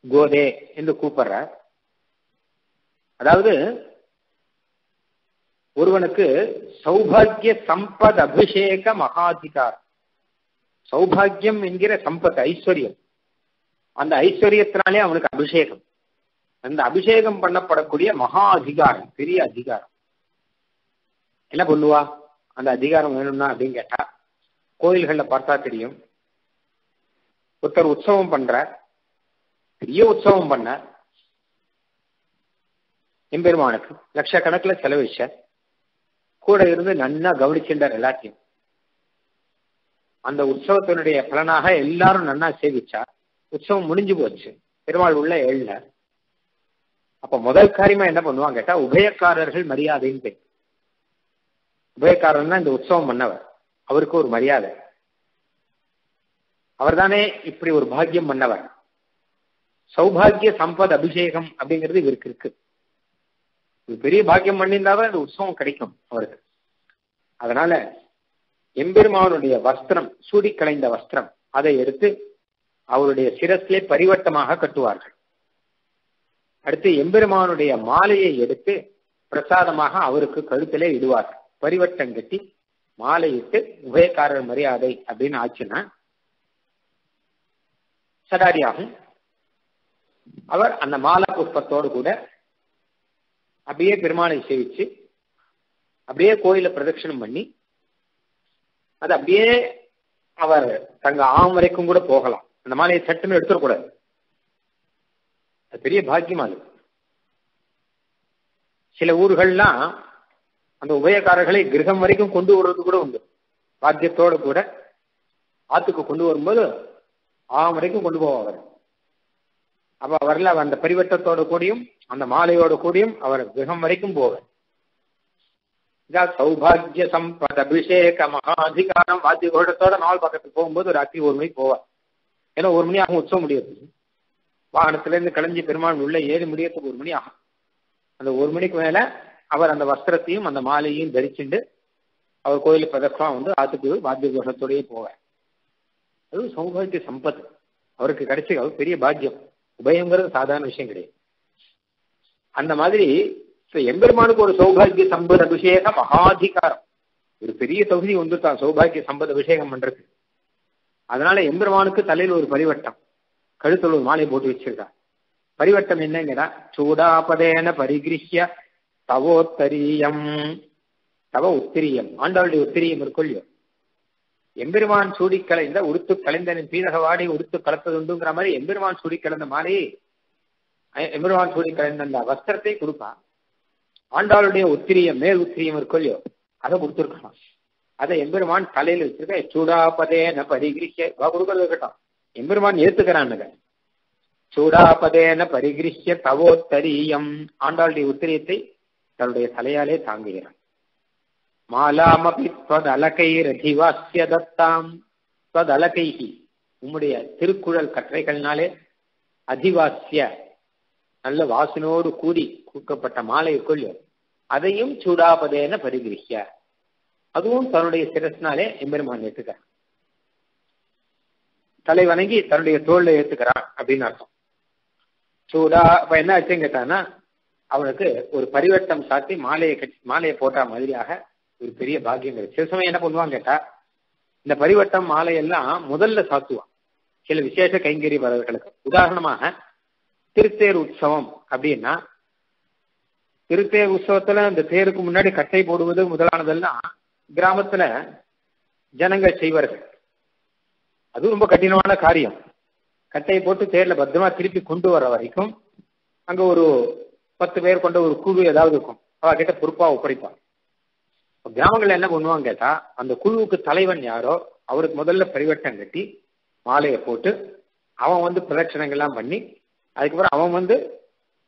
கோதே என்று கூப்பிடுற அதாவது ஒருவனுக்கு சௌபாகிய சம்பத் அபிஷேக மகாதிகார் சௌபாகியம் என்கிற சம்பத் ஐஸ்வர்யம். அந்த ஐஸ்வர்யத்தினாலே அவனுக்கு அபிஷேகம். அந்த அபிஷேகம் பண்ணப்படக்கூடிய மகா அதிகாரம் பெரிய அதிகாரம். என்ன பண்ணுவா? அந்த அதிகாரம் வேணும்னா அப்படின்னு கேட்டா கோயில்கள்ல பார்த்தா தெரியும். ஒருத்தர் உற்சவம் பண்ற பெரிய உற்சவம் பண்ண எம்பெருமானுக்கு லட்சக்கணக்கில் செலவிச்ச கூட இருந்து நன்னா கவனிச்சுட்டார் எல்லாத்தையும். அந்த உற்சவத்தினுடைய பலனாக எல்லாரும் நன்னா சேவிச்சா உற்சவம் முடிஞ்சு போச்சு. பெருமாள் உள்ள எழுல அப்ப முதல் காரியமா என்ன பண்ணுவாங்க கேட்டா உபயக்காரர்கள் மரியாதைன்னு பேர். உபயக்காரர்னா இந்த உற்சவம் பண்ணவர். அவருக்கு ஒரு மரியாதை. அவர் தானே இப்படி ஒரு பாக்கியம் பண்ணவர். சௌபாகிய சம்பத் அபிஷேகம் அப்படிங்கிறது இவருக்கு இருக்கு. ஒரு பெரிய பாக்கியம் பண்ணியிருந்தாவே அந்த உற்சவம் கிடைக்கும் அவருக்கு. அதனால எம்பெருமானுடைய வஸ்திரம் சூடி கலைந்த வஸ்திரம் அதை எடுத்து அவருடைய சிரஸ்லே பரிவட்டமாக கட்டுவார்கள். அடுத்து எம்பெருமானுடைய மாலையை எடுத்து பிரசாதமாக அவருக்கு கழுத்திலே இடுவார்கள். பரிவட்டம் கட்டி மாலையிட்டு உபயக்காரர் மரியாதை அப்படின்னு ஆச்சுன்னா சடாரியாகும். அவர் அந்த மாலா புஷ்பத்தோடு கூட அப்படியே பெருமாளை சேவிச்சு அப்படியே கோயில பிரதட்சணம் பண்ணி அது அப்படியே அவர் தங்க ஆம் வரைக்கும் கூட போகலாம். அந்த மாலையை சட்டுன்னு எடுத்துடக்கூடாது. அது பெரிய பாக்கியமா அது. சில ஊர்கள்லாம் அந்த உபயக்காரர்களை கிரகம் வரைக்கும் கொண்டு வர்றது கூட உண்டு. பாத்தியத்தோடு கூட ஆத்துக்கு கொண்டு வரும்போது ஆம் வரைக்கும் கொண்டு போவார் அப்ப அவர்ல அந்த பரிவட்டத்தோட கூடியும் அந்த மாலையோட கூடியும் அவர் கிரகம் வரைக்கும் போவார். சௌபாகிய சம்பத் அபிஷேக மகாதிகாரம் வாத்திய கோஷத்தோட நாள் பக்கத்துக்கு போகும்போது ராத்திரி ஒரு மணிக்கு போவார். ஏன்னா ஒரு மணி ஆகும் உற்சவம் முடியாது வாகனத்துல இருந்து கலைஞ்சி பெருமாள் உள்ள ஏறி முடியறதுக்கு ஒரு மணி ஆகும். அந்த ஒரு மணிக்கு மேல அவர் அந்த வஸ்திரத்தையும் அந்த மாலையும் தரிச்சுண்டு அவர் கோயில் பிரதர்ஷனம் வந்து ஆத்துக்கு வாத்திய கோஷத்தோடயே போவார். அது சௌபாகிய சம்பத். அவருக்கு கிடைச்ச பெரிய பாக்கியம். உபயங்கிறது சாதாரண விஷயம் கிடையாது. அந்த மாதிரி எம்பெருமானுக்கு ஒரு சௌபாகிய சம்பத் அபிஷேக மகாதிகாரம். ஒரு பெரிய தொகுதி வந்துட்டான் சௌபாகிய சம்பத் அபிஷேகம் பண்றது அதனால எம்பெருமானுக்கு தலையில் ஒரு பரிவட்டம். கழுத்துல ஒரு மாலை போட்டு வச்சிருக்கா பரிவட்டம் என்னங்கடா? சூடாபதேன பரிகிருஷ்ய தவோத்தரியம். தவ உத்திரியம். ஆண்டாளுடைய உத்திரியம் இருக்கொள்ளியோ எம்பெருமான் சூடி கலைந்த உடுத்து கலைந்தனின் பீரகவாடி உடுத்து கலப்பது உண்டுங்கிற மாதிரி எம்பெருமான் சூடி கலந்த மாதிரி எம்பெருமான் சூடி கலைந்த அந்த வஸ்திரத்தை கொடுப்பான். ஆண்டாளுடைய உத்திரியம் மேல் உத்திரியம் இருக்குல்லையோ? அதை கொடுத்துருக்கலாம் அதை எம்பெருமான் தலையில வச்சிருக்க சூடாபதே ந பரிகிரிஷ கொடுக்கறது இருக்கட்டும். எம்பெருமான் ஏத்துக்கிறானுங்க சூடாபதேன பரிகிரிஷ தவோத்தரியம். ஆண்டாளுடைய உத்திரியத்தை தன்னுடைய தலையாலே தாங்குகிறான். மாலாமபி அலகைரதிவாசிய தத்தாம். அலகைகி உம்முடைய திருக்குழல் கற்றைகள்னாலே அதிவாசிய நல்ல வாசனோடு கூடி கூக்கப்பட்ட மாலை கொள்ளும் அதையும் சூடாபதேன பரிகிரிக்க அதுவும் தன்னுடைய சிரஸ்னாலே எம்பெருமான் ஏற்றுக்கிறான் தலை வணங்கி தன்னுடைய தோல்ல ஏத்துக்கிறான் அப்படின்னு அர்த்தம். சூடா அப்ப என்ன ஆச்சுன்னு கேட்டான்னா அவனுக்கு ஒரு பரிவர்த்தம் சாத்தி மாலையை கட்டி மாலையை போட்டா மாதிரியாக ஒரு பெரிய பாக்கியம் சில சமயம் என்ன பண்ணுவாங்க கேட்டா இந்த பரிவட்டம் மாலையெல்லாம் முதல்ல சாத்துவான். சில விசேஷ கைங்கறி வரவர்களுக்கு உதாரணமாக திருத்தேர் உற்சவம் அப்படின்னா திருத்தேர் உற்சவத்துல அந்த தேருக்கு முன்னாடி கட்டை போடுவது முதலானதெல்லாம் கிராமத்துல ஜனங்கள் செய்வார்கள். அது ரொம்ப கடினமான காரியம். கட்டையை போட்டு தேர்ல பத்திரமா திருப்பி கொண்டு வர வரைக்கும் அங்க ஒரு பத்து பேர் கொண்ட ஒரு குழு ஏதாவது இருக்கும். அவ கிட்ட பொறுப்பா ஒப்படைப்பான் கிராமங்கள்ல என்ன பண்ணுவாங்க கேட்டா அந்த குழுவுக்கு தலைவன் யாரோ அவருக்கு முதல்ல பரிவட்டம் கட்டி மாலையை போட்டு அவன் வந்து பிரதட்சணங்கள்லாம் பண்ணி அதுக்கப்புறம் அவன் வந்து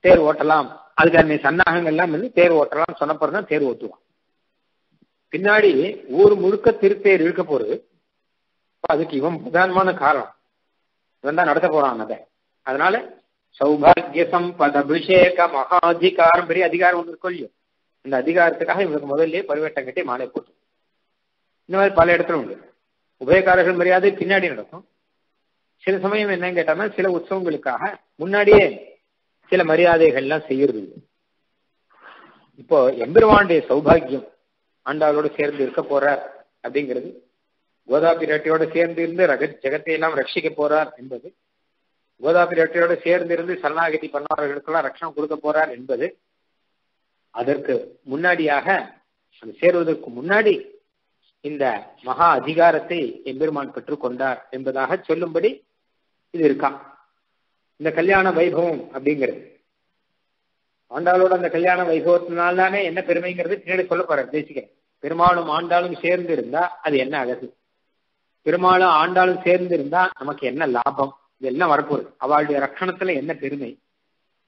தேர் ஓட்டலாம். அதுக்கு அன்றைக்கி சன்னாகங்கள் சன்னாகங்கள்லாம் வந்து தேர் ஓட்டலாம் சொன்னப்பறம் தான் தேர் ஓட்டுவான். பின்னாடி ஊர் முழுக்க திருத்தேர் இழுக்க போறது. அதுக்கு இவன் பிரதானமான காரணம். இவன் தான் நடத்த போறான் அதை அதனால சௌபாகிய சம்பத் அபிஷேக மகாதிகாரம் பெரிய அதிகாரம் ஒன்று கொள்ளியும் இந்த அதிகாரத்துக்காக இவனுக்கு முதல்ல பரிவட்டம் கட்டி மாலை போட்டு இந்த மாதிரி பல இடத்துல உண்டு. உபயக்காரர்கள் மரியாதை பின்னாடி நடக்கும். சில சமயம் என்னன்னு கேட்டாங்கன்னா சில உற்சவங்களுக்காக முன்னாடியே சில மரியாதைகள்லாம் செய்யறது. இப்போ எம்பெருமானுடைய சௌபாகியம் ஆண்டாளோடு சேர்ந்து இருக்க போறார் அப்படிங்கிறது கோதாபிராட்டியோட சேர்ந்து இருந்து ரக ஜெகத்தை எல்லாம் ரட்சிக்க போறார் என்பது கோதாபிராட்டியோட சேர்ந்து இருந்து சரணாகதி பண்ணவர்களுக்கெல்லாம் ரட்சணம் கொடுக்க போறார் என்பது அதற்கு முன்னாடியாக அது சேருவதற்கு முன்னாடி இந்த மகா அதிகாரத்தை எம்பெருமான் பெற்றுக்கொண்டார் என்பதாக சொல்லும்படி இது இருக்கான் இந்த கல்யாண வைபவம் அப்படிங்கிறது. ஆண்டாளோட அந்த கல்யாண வைபவத்தினால தானே என்ன பெருமைங்கிறது பின்னாடி சொல்ல போற தேசிக்க பெருமாளும் ஆண்டாளும் சேர்ந்து இருந்தா அது என்ன அழகு? பெருமாளும் ஆண்டாளும் சேர்ந்து இருந்தா நமக்கு என்ன லாபம்? இது எல்லாம் வரப்போகுது. அவளுடைய ரட்சணத்துல என்ன பெருமை?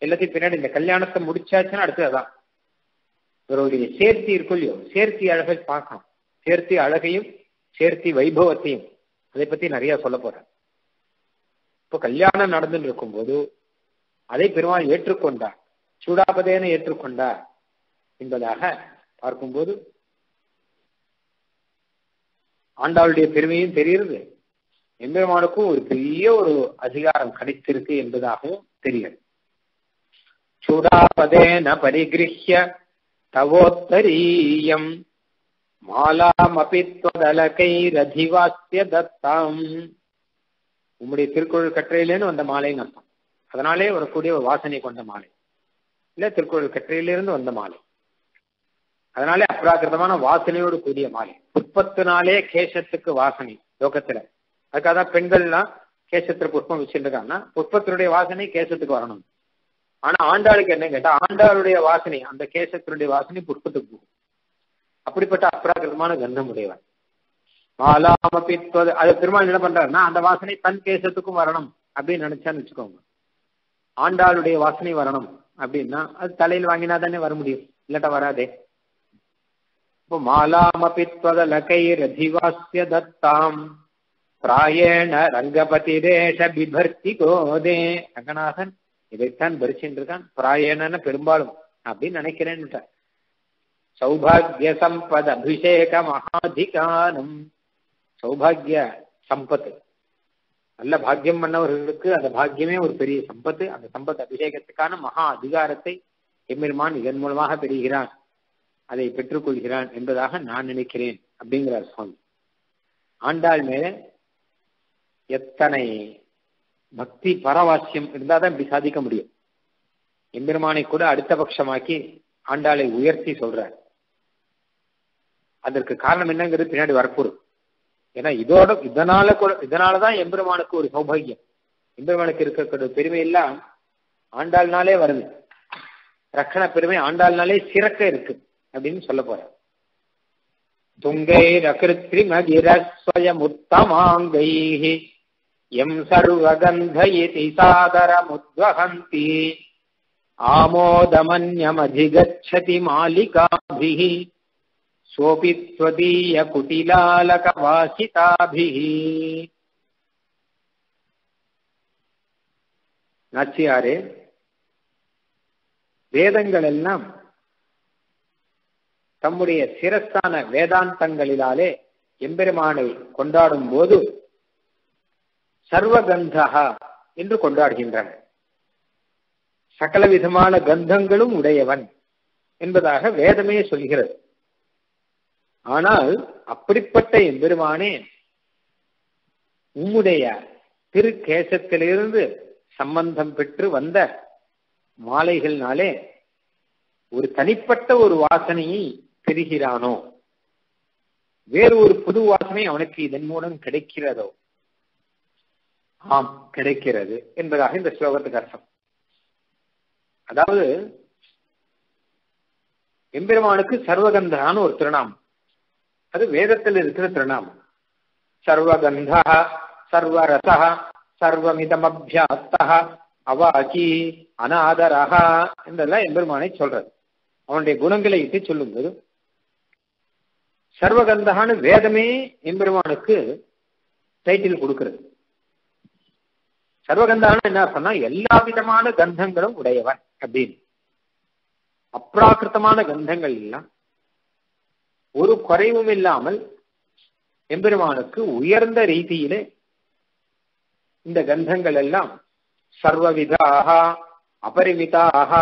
எல்லாத்தையும் பின்னாடி இந்த கல்யாணத்தை முடிச்சாச்சுன்னா அடுத்து அதான் இவருடைய சேர்த்தி இருக்குல்லையோ சேர்த்தி அழகை பார்க்கலாம் சேர்த்தி அழகையும் சேர்த்தி வைபவத்தையும். அதை பத்தி நிறைய சொல்ல போறேன் இப்ப கல்யாணம் நடந்துட்டு இருக்கும்போது அதை பெருமாள் ஏற்றுக்கொண்டார் சூடாபதேன ஏற்றுக்கொண்டார் என்பதாக பார்க்கும்போது ஆண்டாளுடைய பெருமையும் தெரிகிறது. எம்பெருமானுக்கும் ஒரு பெரிய ஒரு அதிகாரம் கிடைத்திருக்கு என்பதாகவும் தெரிகிறது. சூடாபதேன பரிகிருஹ்ய தவோத்தரீயம் மாலாமபி தொடலகைரதிவாஸ்ய தத்தம் உம்முடைய திருக்குறள் கற்றையிலேன்னு வந்த மாலைன்னு அர்த்தம். அதனாலே வரக்கூடிய ஒரு வாசனை கொண்ட மாலை. இல்ல திருக்குறள் கற்றையிலிருந்து வந்த மாலை. அதனாலே அப்ராகிருதமான வாசனையோடு கூடிய மாலை. புஷ்பத்தினாலே கேசத்துக்கு வாசனை லோகத்துல. அதுக்காக தான் பெண்கள்லாம் கேசத்துல புஷ்பம் வச்சிருக்காங்கன்னா புஷ்பத்தினுடைய வாசனை கேசத்துக்கு வரணும். ஆனா ஆண்டாளுக்கு என்ன கேட்டா ஆண்டாளுடைய வாசனை அந்த கேசத்தினுடைய வாசனை புஷ்பத்துக்கு போகும். அப்படிப்பட்ட அப்ராகிருதமான கந்தம் உடையவன். மாலாமப்பி அது பெருமாள் என்ன பண்றாருன்னா அந்த வாசனை தன் கேசத்துக்கும் வரணும் அப்படின்னு நினைச்சான்னு வச்சுக்கோங்க. ஆண்டாளுடைய வாசனை வரணும் அப்படின்னா அது தலையில் வாங்கினா தானே வர முடியும். இல்லட்ட வராதே. இப்போ மாலாமபித்வத லகை ரதிவாசிய தத்தாம். பிராயண ரங்கபதி ரேஷ பிபர்த்தி கோதே. ரங்கநாதன் இதைத்தான் பரிசின்றிருக்கான் பிராயணன பெரும்பாலும் அப்படின்னு நினைக்கிறேன்ட்டார் சௌபாகிய சம்பத அபிஷேக மகாதிகானம். சௌபாகிய சம்பத்து. நல்ல பாக்கியம் பண்ணவர்களுக்கு அந்த பாக்கியமே ஒரு பெரிய சம்பத்து. அந்த சம்பத் அபிஷேகத்துக்கான மகா அதிகாரத்தை எம்பெருமான் இதன் மூலமாக பெறுகிறான் அதை பெற்றுக்கொள்கிறான் என்பதாக நான் நினைக்கிறேன் அப்படிங்கிறார் சுவாமி. ஆண்டாள் மேல எத்தனை பக்தி பரவாசியம் இருந்தால் தான் இப்படி சாதிக்க முடியும். எம்பெருமானை கூட அடுத்த பட்சமாக்கி ஆண்டாளை உயர்த்தி சொல்றார். அதற்கு காரணம் என்னங்கிறது பின்னாடி வரப்போகுது. ஏன்னா இதோட இதனால கூட இதனாலதான் எம்பெருமானுக்கு ஒரு சௌபாகியம். எம்பெருமானுக்கு இருக்கக்கூடிய பெருமை எல்லாம் ஆண்டாள்னாலே வருது. ரக்கண பெருமை ஆண்டாள்னாலே சிறக்க இருக்கு அப்படின்னு சொல்ல போற துங்கை ரகிருத்ரிமகிரஸ்வயமுத்தமாங்கை எம் சர்வகந்தயிதி சாதரமுத்வஹந்தி ஆமோதமன்யமதிகச்சதி மாலிகாபிஹி. सोऽपि त्वदीयकुटिलालकवासिताभिः நாச்சியாரே வேதங்கள் எல்லாம் தம்முடைய சிரஸ்தான வேதாந்தங்களிலாலே எம்பெருமானை கொண்டாடும் போது சர்வகந்தகா என்று கொண்டாடுகின்றன சகல விதமான கந்தங்களும் உடையவன் என்பதாக வேதமே சொல்கிறது ஆனால் அப்படிப்பட்ட எம்பெருமானே உம்முடைய திருக்கேசத்திலிருந்து சம்பந்தம் பெற்று வந்த மாலைகள்னாலே ஒரு தனிப்பட்ட ஒரு வாசனையை பெறுகிறானோ? வேறு ஒரு புது வாசனை அவனுக்கு இதன் மூலம் கிடைக்கிறதோ? ஆம் கிடைக்கிறது என்பதாக இந்த ஸ்லோகத்துக்கு அர்த்தம். அதாவது எம்பெருமானுக்கு சர்வகந்தான்னு ஒரு திருநாமம். அது வேதத்தில் இருக்கிற திருநாமம். சர்வகந்தா சர்வரசா சர்வமிதமபியாஸ்தா அவாக்கி அனாதரஹா என்றெல்லாம் எம்பெருமானை சொல்றது. அவனுடைய குணங்களை இட்டு சொல்லும்போது சர்வகந்தகான்னு வேதமே எம்பெருமானுக்கு டைட்டில் கொடுக்கிறது. சர்வகந்தான்னு என்ன சொன்னா எல்லா விதமான கந்தங்களும் உடையவன் அப்படின்னு. அப்ராக்கிருத்தமான கந்தங்கள் எல்லாம் ஒரு குறைவும் இல்லாமல் எம்பெருமானுக்கு உயர்ந்த ரீதியிலே இந்த கந்தங்கள் எல்லாம் சர்வவிதாக அபரிமிதாக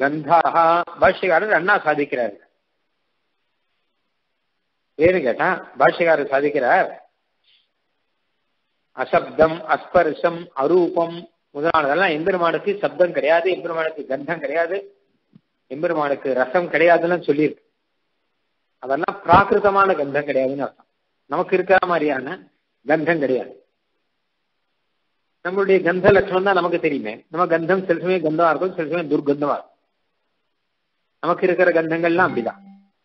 கந்தாக பாஷ்யக்காரர் அண்ணா சாதிக்கிறார். ஏன்னு கேட்டா பாஷ்யக்காரர் சாதிக்கிறார். அசப்தம் அஸ்பர்ஷம் அரூபம் முதலானதெல்லாம் எம்பெருமானுக்கு சப்தம் கிடையாது எம்பெருமானுக்கு கந்தம் கிடையாது எம்பெருமானுக்கு ரசம் கிடையாதுன்னு சொல்லியிருக்கு. அதெல்லாம் பிராகிருதமான கந்தம் கிடையாதுன்னு அர்த்தம். நமக்கு இருக்கிற மாதிரியான கந்தம் கிடையாது. நம்மளுடைய கந்த லட்சணம் தான் நமக்கு தெரியுமே. நம்ம கந்தம் சில சமயம் கந்தமா இருக்கும் சில சமயம் துர்கந்தமா இருக்கும். நமக்கு இருக்கிற கந்தங்கள்லாம் அப்படிதான்.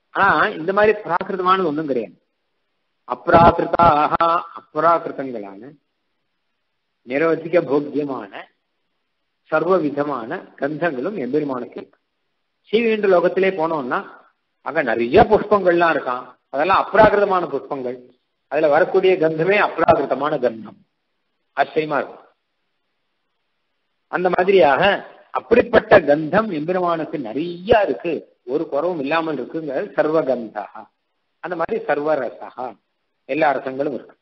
ஆனா இந்த மாதிரி பிராகிருதமானது ஒன்றும் கிடையாது. அப்ராகிருதாக அப்ராகிருதங்களான நிரவதிக போக்கியமான சர்வ விதமான கந்தங்களும் எம்பெருமானுக்கு இருக்கு சீவீண்டு லோகத்திலே போனோம்னா அங்க நிறைய புஷ்பங்கள்லாம் இருக்கான். அதெல்லாம் அப்ராகிருதமான புஷ்பங்கள். அதுல வரக்கூடிய கந்தமே அப்ராகிருதமான கந்தம். ஆச்சரியமா இருக்கும். அந்த மாதிரியாக அப்படிப்பட்ட கந்தம் எம்பெருமானுக்கு நிறைய இருக்கு. ஒரு குறவும் இல்லாமல் இருக்குங்க சர்வகந்தா. அந்த மாதிரி சர்வரசா. எல்லா ரசங்களும் இருக்கு.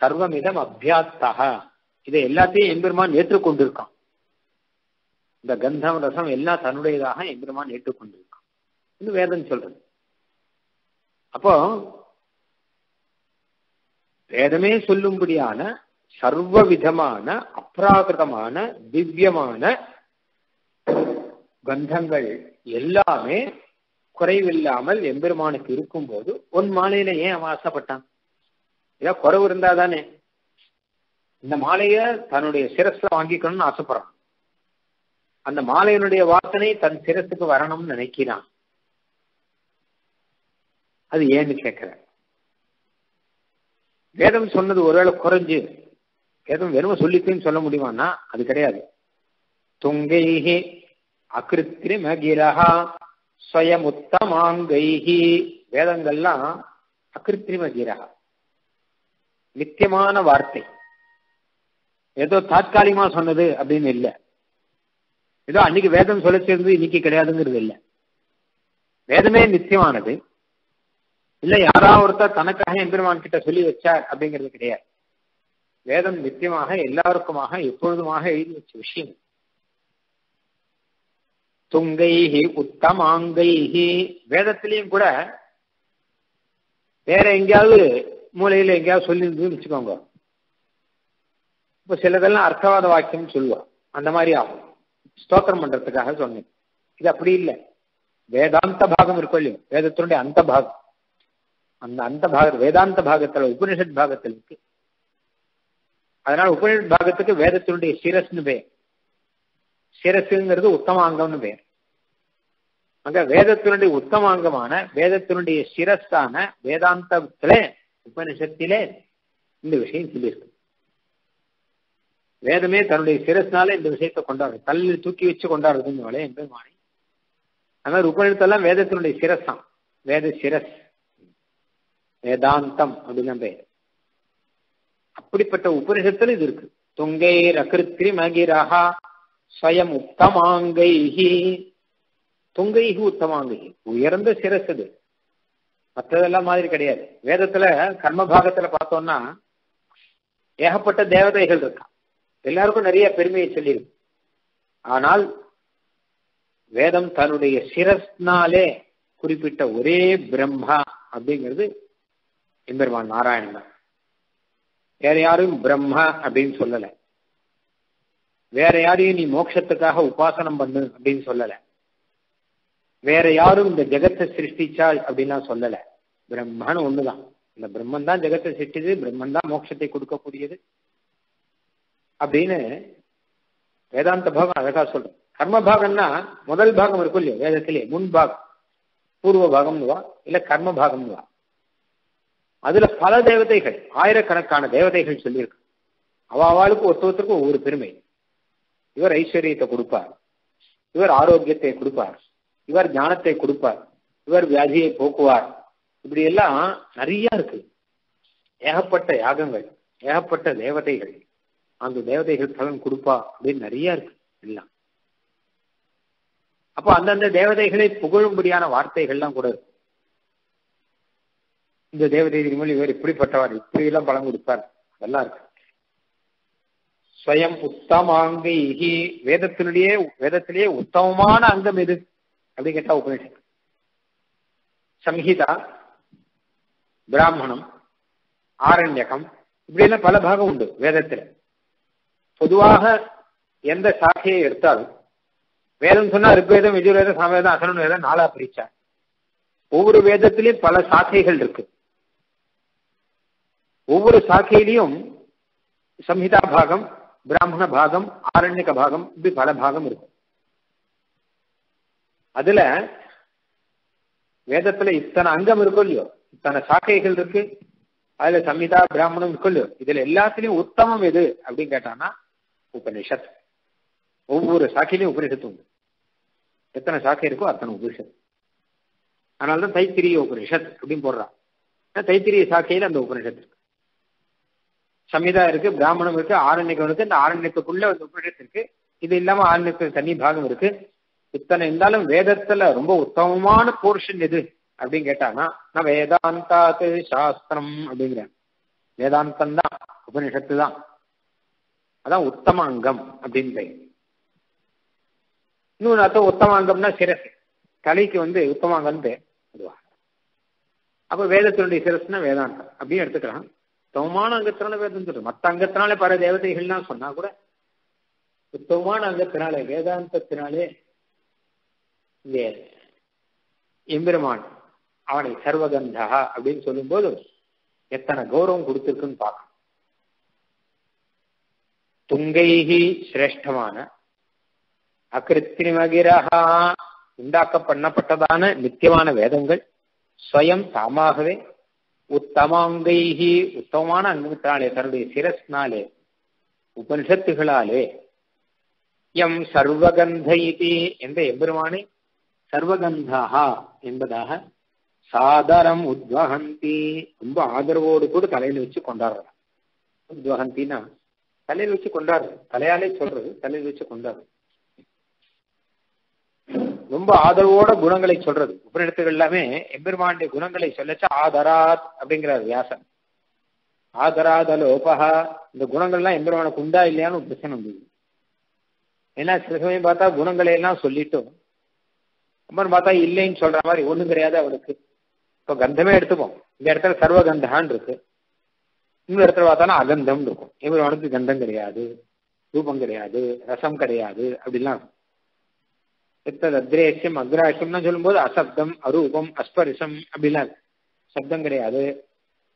சர்வமிதம் அபியாஸ்தா இதை எல்லாத்தையும் எம்பெருமான் ஏற்றுக்கொண்டிருக்கான். இந்த கந்தம் ரசம் எல்லாம் தன்னுடையதாக எம்பெருமான் ஏற்றுக்கொண்டிருக்கான். இன்னும் வேதம் சொல்றது. அப்போ வேதமே சொல்லும்படியான சர்வ விதமான அப்ராகிருதமான திவ்யமான கந்தங்கள் எல்லாமே குறைவில்லாமல் எம்பெருமானுக்கு இருக்கும்போது உன் மாலையில ஏன் அவன் ஆசைப்பட்டான்? ஏதோ குறைவு இருந்தா தானே இந்த மாலைய தன்னுடைய சிரஸ்ல வாங்கிக்கணும்னு ஆசைப்படுறான். அந்த மாலையினுடைய வாசனை தன் சிரசுக்கு வரணும்னு நினைக்கிறான். அது ஏன்னு கேட்கிற வேதம் சொன்னது ஒருவேளை குறைஞ்சு வேதம் வெறும் சொல்லிக்குன்னு சொல்ல முடியுமான்னா அது கிடையாது. துங்கைஹி அகிருத்திரிமகிரஹா ஸ்வயமுத்தமாங்கைஹி. வேதங்கள்லாம் அகிருத்திரிமகிரஹா நித்தியமான வார்த்தை. ஏதோ தாத்காலிகமா சொன்னது அப்படின்னு இல்லை. ஏதோ அன்னைக்கு வேதம் சொல்லிச்சிருந்து இன்னைக்கு கிடையாதுங்கிறது இல்லை. வேதமே நித்தியமானது. இல்ல யாராவது ஒருத்தர் தனக்காக எம்பெருமான் கிட்ட சொல்லி வச்சார் அப்படிங்கிறது கிடையாது. வேதம் நித்தியமாக எல்லாருக்குமாக எப்பொழுதுமாக எழுதி வச்ச விஷயம். துங்கைஹி உத்தமாங்கைஹி. வேதத்திலையும் கூட வேற எங்கேயாவது மூலையில எங்கேயாவது சொல்லியிருந்ததுன்னு வச்சுக்கோங்க. இப்போ சிலதெல்லாம் அர்த்தவாத வாக்கியம் சொல்லுவோம் அந்த மாதிரி ஆகும். ஸ்தோத்திரம் பண்றதுக்காக சொன்னேன். இது அப்படி இல்லை. வேதாந்த பாகம் இருக்கும் இல்லையோ? வேதத்தினுடைய அந்த பாகம். அந்த அந்த பாக வேதாந்த பாகத்தில் உபனிஷத் பாகத்தில் இருக்கு. அதனால உபனிஷத் பாகத்துக்கு வேதத்தினுடைய சிரஸ்னு பேர். உத்தம உத்தமாங்கம்னு பேர். அங்க வேதத்தினுடைய உத்தமாங்கமான வேதத்தினுடைய சிரஸ்தான வேதாந்தத்திலே உபனிஷத்திலே இந்த விஷயம் சொல்லியிருக்கு. வேதமே தன்னுடைய சிரஸ்னால இந்த விஷயத்தை கொண்டாடுறது கல்லில் தூக்கி வச்சு கொண்டாடுறதுன்னு எம்பெருமானை. அந்த மாதிரி உபநிடத்தெல்லாம் வேதத்தினுடைய சிரஸ் தான் வேத சிரஸ். வேதாந்தம் அப்படின்னு பேர். அப்படிப்பட்ட உபரிஷத்துல இது இருக்கு. தொங்கை ரகிருத்ரி மகிரஹா ஸ்வயம் உத்தமாங்கைஹி. தொங்கைஹி உத்தமாங்கைஹி. உயர்ந்த சிரஸ் இது மற்றதெல்லாம் மாதிரி கிடையாது. வேதத்துல கர்ம பாகத்துல பார்த்தோம்னா ஏகப்பட்ட தேவதைகள் இருக்கா எல்லாருக்கும் நிறைய பெருமையை சொல்லியிருக்கு ஆனால் வேதம் தன்னுடைய சிரஸ்னாலே குறிப்பிட்ட ஒரே பிரம்மா அப்படிங்கிறது எம்பெருமான் நாராயணன் தான். வேற யாரும் பிரம்மா அப்படின்னு சொல்லல. வேற யாரையும் நீ மோட்சத்துக்காக உபாசனம் பண்ணு அப்படின்னு சொல்லல. வேற யாரும் இந்த ஜெகத்தை சிருஷ்டிச்சாள் அப்படின்லாம் சொல்லல. பிரம்மன்னு ஒண்ணுதான். இந்த பிரம்மன் தான் ஜெகத்தை சிருஷ்டிது பிரம்மன் தான் மோட்சத்தை கொடுக்கக்கூடியது. அப்படின்னு வேதாந்த பாகம் அழகா சொல்றோம் கர்ம பாகம்னா முதல் பாகம் இருக்கும் இல்லையா வேதத்திலே முன் பாகம் பூர்வ பாகம்னுவா இல்ல கர்ம பாகம்னுவா? அதுல பல தேவதைகள் ஆயிரக்கணக்கான தேவதைகள் சொல்லியிருக்கு. அவளுக்கு ஒருத்தவத்துக்கும் ஒவ்வொரு பெருமை. இவர் ஐஸ்வர்யத்தை கொடுப்பார். இவர் ஆரோக்கியத்தை கொடுப்பார். இவர் ஞானத்தை கொடுப்பார். இவர் வியாதியை போக்குவார். இப்படி எல்லாம் நிறைய இருக்கு. ஏகப்பட்ட யாகங்கள் ஏகப்பட்ட தேவதைகள். அந்த தேவதைகள் பலன் கொடுப்பா அப்படின்னு நிறைய இருக்கு எல்லாம். அப்போ அந்தந்த தேவதைகளை புகழும்படியான வார்த்தைகள்லாம் கூட இருக்கு. இந்த தேவதை மொழி இவர் இப்படிப்பட்டவர் இப்படி எல்லாம் பலம் கொடுப்பார். அதெல்லாம் இருக்கு. ஸ்வயம் உத்தமாங்கி வேதத்தினுடைய வேதத்திலேயே உத்தமமான அங்கம் எது? அப்படின்னு கேட்டா உபநிஷத் சம்ஹிதா பிராமணம் ஆரண்யகம் இப்படி எல்லாம் பல பாகம் உண்டு வேதத்துல. பொதுவாக எந்த சாக்கையை எடுத்தாலும் வேதம் சொன்னா ரிக்வேதம் எஜுர்வேதம் சமவேதம் அசனு வேதம் நாளா பிரிச்சா. ஒவ்வொரு வேதத்திலையும் பல சாக்கைகள் இருக்கு. ஒவ்வொரு சாக்கையிலையும் சம்ஹிதா பாகம் பிராமண பாகம் ஆரண்யக பாகம் இப்படி பல பாகம் இருக்கும். அதுல வேதத்துல இத்தனை அங்கம் இருக்கும் இல்லையோ இத்தனை சாக்கைகள் இருக்கு அதுல சம்ஹிதா பிராமணம் இருக்கும் இல்லையோ இதுல எல்லாத்துலயும் உத்தமம் எது அப்படின்னு கேட்டான்னா உபனிஷத். ஒவ்வொரு சாக்கையிலையும் உபனிஷத்து உண்டு. எத்தனை சாக்கை இருக்கோ அத்தனை உபனிஷத் அதனாலதான் தைத்திரிய உபனிஷத் அப்படின்னு போடுறான். தைத்திரிய சாக்கையில அந்த உபனிஷத் சமிதா இருக்கு பிராமணம் இருக்கு ஆரண்யகம் இருக்கு. இந்த ஆரண்யத்துக்குள்ள ஒரு உபநிஷத்து இருக்கு. இது இல்லாம ஆரண்யத்துக்கு தனி பாகம் இருக்கு. இத்தனை இருந்தாலும் வேதத்துல ரொம்ப உத்தமமான போர்ஷன் எது அப்படின்னு கேட்டாங்கன்னா நான் வேதாந்தாத்து சாஸ்திரம் அப்படிங்கிறேன் வேதாந்தம் தான் உபனிஷத்து தான். அதான் உத்தம அங்கம் அப்படின்னு இன்னொன்று அர்த்தம் உத்தம அங்கம்னா சிரஸ் தலைக்கு வந்து உத்தம பேர் அதுவா. அப்ப வேதத்தினுடைய சிரஸ்னா வேதாந்தம் அப்படின்னு எடுத்துக்கலாம். உத்தமமான அங்கத்தினால வேதம் சொல்றது. மற்ற அங்கத்தினாலே பல தேவதைகள்லாம் சொன்னா கூட உத்தமமான அங்கத்தினாலே வேதாந்தத்தினாலே இந்த எம்பெருமான் அவனை சர்வகந்தா அப்படின்னு சொல்லும்போது எத்தனை கௌரவம் கொடுத்துருக்குன்னு பார்க்கணும். துங்கைகி சிரேஷ்டமான அகிருத்திரிமகிரகா உண்டாக்க பண்ணப்பட்டதான நித்தியமான வேதங்கள் ஸ்வயம் தாமாகவே உத்தமாங்கைகி உத்தமமான அங்கத்தினாலே தன்னுடைய சிரஸ்னாலே உபனிஷத்துகளாலே எம் சர்வகந்த இது என்ற எம்பெருமானை சர்வகந்தா என்பதாக சாதரம் உத்வகந்தி ரொம்ப ஆதரவோடு கூட தலையில வச்சு கொண்டாடுறாங்க உத்வகந்தினா தலையில வச்சு கொண்டாடுறது தலையாலே சொல்றது தலையில் வச்சு கொண்டாடுறது ரொம்ப ஆதரவோட குணங்களை சொல்றது. உபரிடத்துகள் எல்லாமே எம்பெருமானுடைய குணங்களை சொல்லச்சா ஆதராத் அப்படிங்கிறார் வியாசன். ஆதராத் அலோபகா இந்த குணங்கள்லாம் எம்பெருமானுக்கு உண்டா இல்லையான்னு ஒரு பிரச்சனை வந்தது. ஏன்னா சில சமயம் பார்த்தா குணங்களை எல்லாம் சொல்லிட்டும். அம்மன் பார்த்தா இல்லைன்னு சொல்ற மாதிரி ஒண்ணும் கிடையாது அவளுக்கு இப்போ கந்தமே எடுத்துப்போம். இந்த இடத்துல சர்வகந்தான்னு இருக்கு. இன்னொரு இடத்துல பார்த்தாலும் அகந்தம் இருக்கும். எம்பெருமானுக்கு கந்தம் கிடையாது ரூபம் கிடையாது ரசம் கிடையாது அப்படிலாம் எத்தது அத்ரேசியம் அக்ராஷம்னு சொல்லும்போது அசப்தம் அரூபம் அஸ்பரிசம் அப்படிலாம் சப்தம் கிடையாது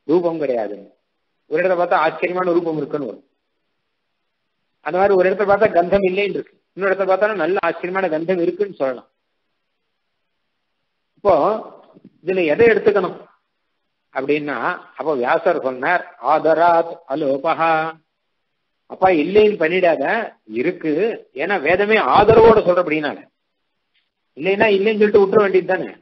ரூபம் கிடையாது. ஒரு இடத்த பார்த்தா ஆச்சரியமான ரூபம் இருக்குன்னு வரும். அந்த மாதிரி ஒரு இடத்த பார்த்தா கந்தம் இல்லைன்னு இருக்கு. இன்னொரு இடத்த பார்த்தாலும் நல்ல ஆச்சரியமான கந்தம் இருக்குன்னு சொல்லலாம். இப்போ இதுல எதை எடுத்துக்கணும்? அப்படின்னா அப்போ வியாசர் சொன்னார் ஆதராத் அலோபகா அப்பா இல்லைன்னு பண்ணிடாத இருக்கு. ஏன்னா வேதமே ஆதரவோட சொல்ற அப்படின்னால இல்லைன்னா இல்லைன்னு சொல்லிட்டு விட்டுற வேண்டியது தானே?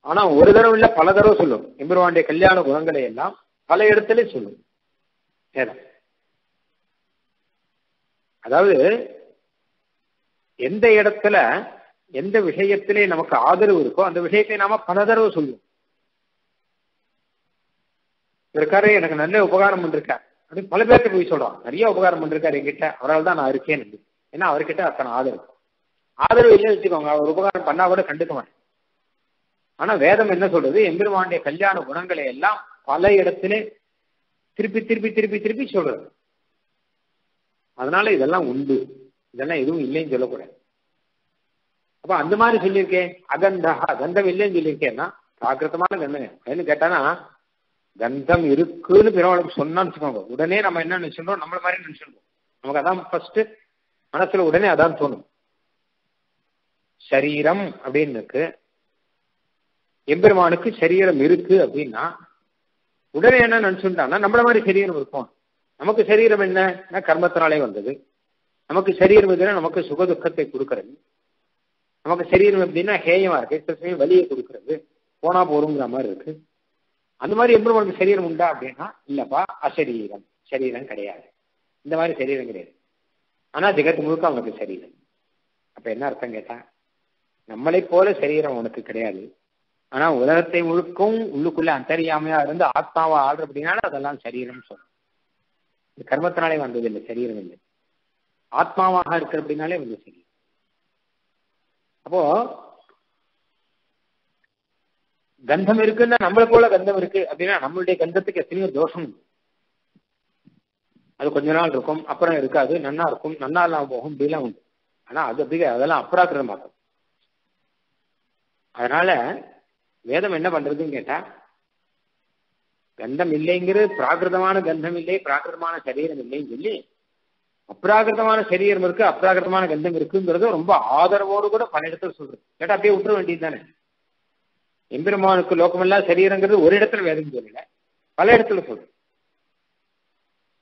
ஆனா ஒரு தடவை இல்ல பல தடவை சொல்லும். எம்பெருவாண்டிய கல்யாண குணங்களை எல்லாம் பல இடத்துல சொல்லும். அதாவது எந்த இடத்துல எந்த விஷயத்திலே நமக்கு ஆதரவு இருக்கோ அந்த விஷயத்தை நாம பல தடவை சொல்லுவோம். இருக்காரு எனக்கு நல்ல உபகாரம் பண்ணிருக்கார். அப்படின்னு பல பேர்கிட்ட போய் சொல்றான். நிறைய உபகாரம் பண்ணிருக்காரு என்கிட்ட. அவரால் தான் நான் இருக்கேன் ஏன்னா அவர்கிட்ட அத்தனை ஆதரவு. ஆதரவு இல்லைன்னு வச்சுக்கோங்க. அவர் உபகாரம் பண்ணா கூட கண்டுக்க மாட்டேன் ஆனா வேதம் என்ன சொல்றது? எம்பெருமானுடைய கல்யாண குணங்களை எல்லாம் பல இடத்துல திருப்பி திருப்பி திருப்பி திருப்பி சொல்றது. அதனால இதெல்லாம் உண்டு. இதெல்லாம் எதுவும் இல்லைன்னு சொல்லக்கூடாது. அப்ப அந்த மாதிரி சொல்லியிருக்கேன் அகந்தா கந்தம் இல்லைன்னு சொல்லியிருக்கேன்னா பிராகிருத்தமான கந்தம் ஏன்னு கேட்டானா கந்தம் இருக்குன்னு பிறவளுக்கு சொன்னான்னு வச்சுக்கோங்க. உடனே நம்ம என்ன நினைச்சிருந்தோம்? நம்மள மாதிரி நினைச்சிருந்தோம். நமக்கு அதான் ஃபர்ஸ்ட் மனசுல உடனே அதான் தோணும். சரீரம் அப்படின்னு இருக்கு எம்பெருமானுக்கு சரீரம் இருக்கு அப்படின்னா உடனே என்ன நினைச்சுட்டான்னா நம்மள மாதிரி சரீரம் இருக்கும். நமக்கு சரீரம் என்ன? கர்மத்தினாலே வந்தது. நமக்கு சரீரம் எதுனா நமக்கு சுக துக்கத்தை கொடுக்கறது. நமக்கு சரீரம் எப்படின்னா ஹேயமா இருக்கு. சில சமயம் வலியை கொடுக்கறது. போனா போறோங்கிற மாதிரி இருக்கு. அந்த மாதிரி எம்பெருமானுக்கு சரீரம் உண்டா அப்படின்னா இல்லப்பா அசரீரம். சரீரம் கிடையாது. இந்த மாதிரி சரீரம் கிடையாது. ஆனா ஜெகத்து முழுக்க அவனுக்கு சரீரம். அப்ப என்ன அர்த்தம் கேட்டா நம்மளை போல சரீரம் உனக்கு கிடையாது. ஆனா உலகத்தை முழுக்கும் உள்ளுக்குள்ள அந்தரியாமையா இருந்து ஆத்மாவா ஆடுற அப்படின்னால அதெல்லாம் சரீரம் சொல்லும் இது கர்மத்தினாலே வந்தது இல்லை சரீரம் இல்லை. ஆத்மாவாக இருக்கிற அப்படின்னாலே வந்து சரீரம். அப்போ கந்தம் இருக்குன்னா நம்மளை போல கந்தம் இருக்கு அப்படின்னா நம்மளுடைய கந்தத்துக்கு எத்தனையோ தோஷம் அது கொஞ்ச நாள் இருக்கும் அப்புறம் இருக்காது நன்னா இருக்கும் நன்னா இல்லாம போகும் இப்படிலாம் உண்டு. ஆனா அது அப்படி அதெல்லாம் அப்ராக்கிரமாக்கும் அதனால வேதம் என்ன பண்றதுன்னு கேட்டா கந்தம் இல்லைங்கிறது பிராகிருதமான கந்தம் இல்லை பிராகிருதமான சரீரம் இல்லைன்னு சொல்லி அப்ராகிருதமான சரீரம் இருக்கு அப்ராகிருதமான கந்தம் இருக்குங்கிறது ரொம்ப ஆதரவோடு கூட பல இடத்துல சொல்றது. கேட்டா அப்படியே விட்டுற வேண்டியது தானே எம்பெருமானுக்கு லோகமெல்லாம் சரீரங்கிறது ஒரு இடத்துல வேதம் சொல்லல பல இடத்துல சொல்றது.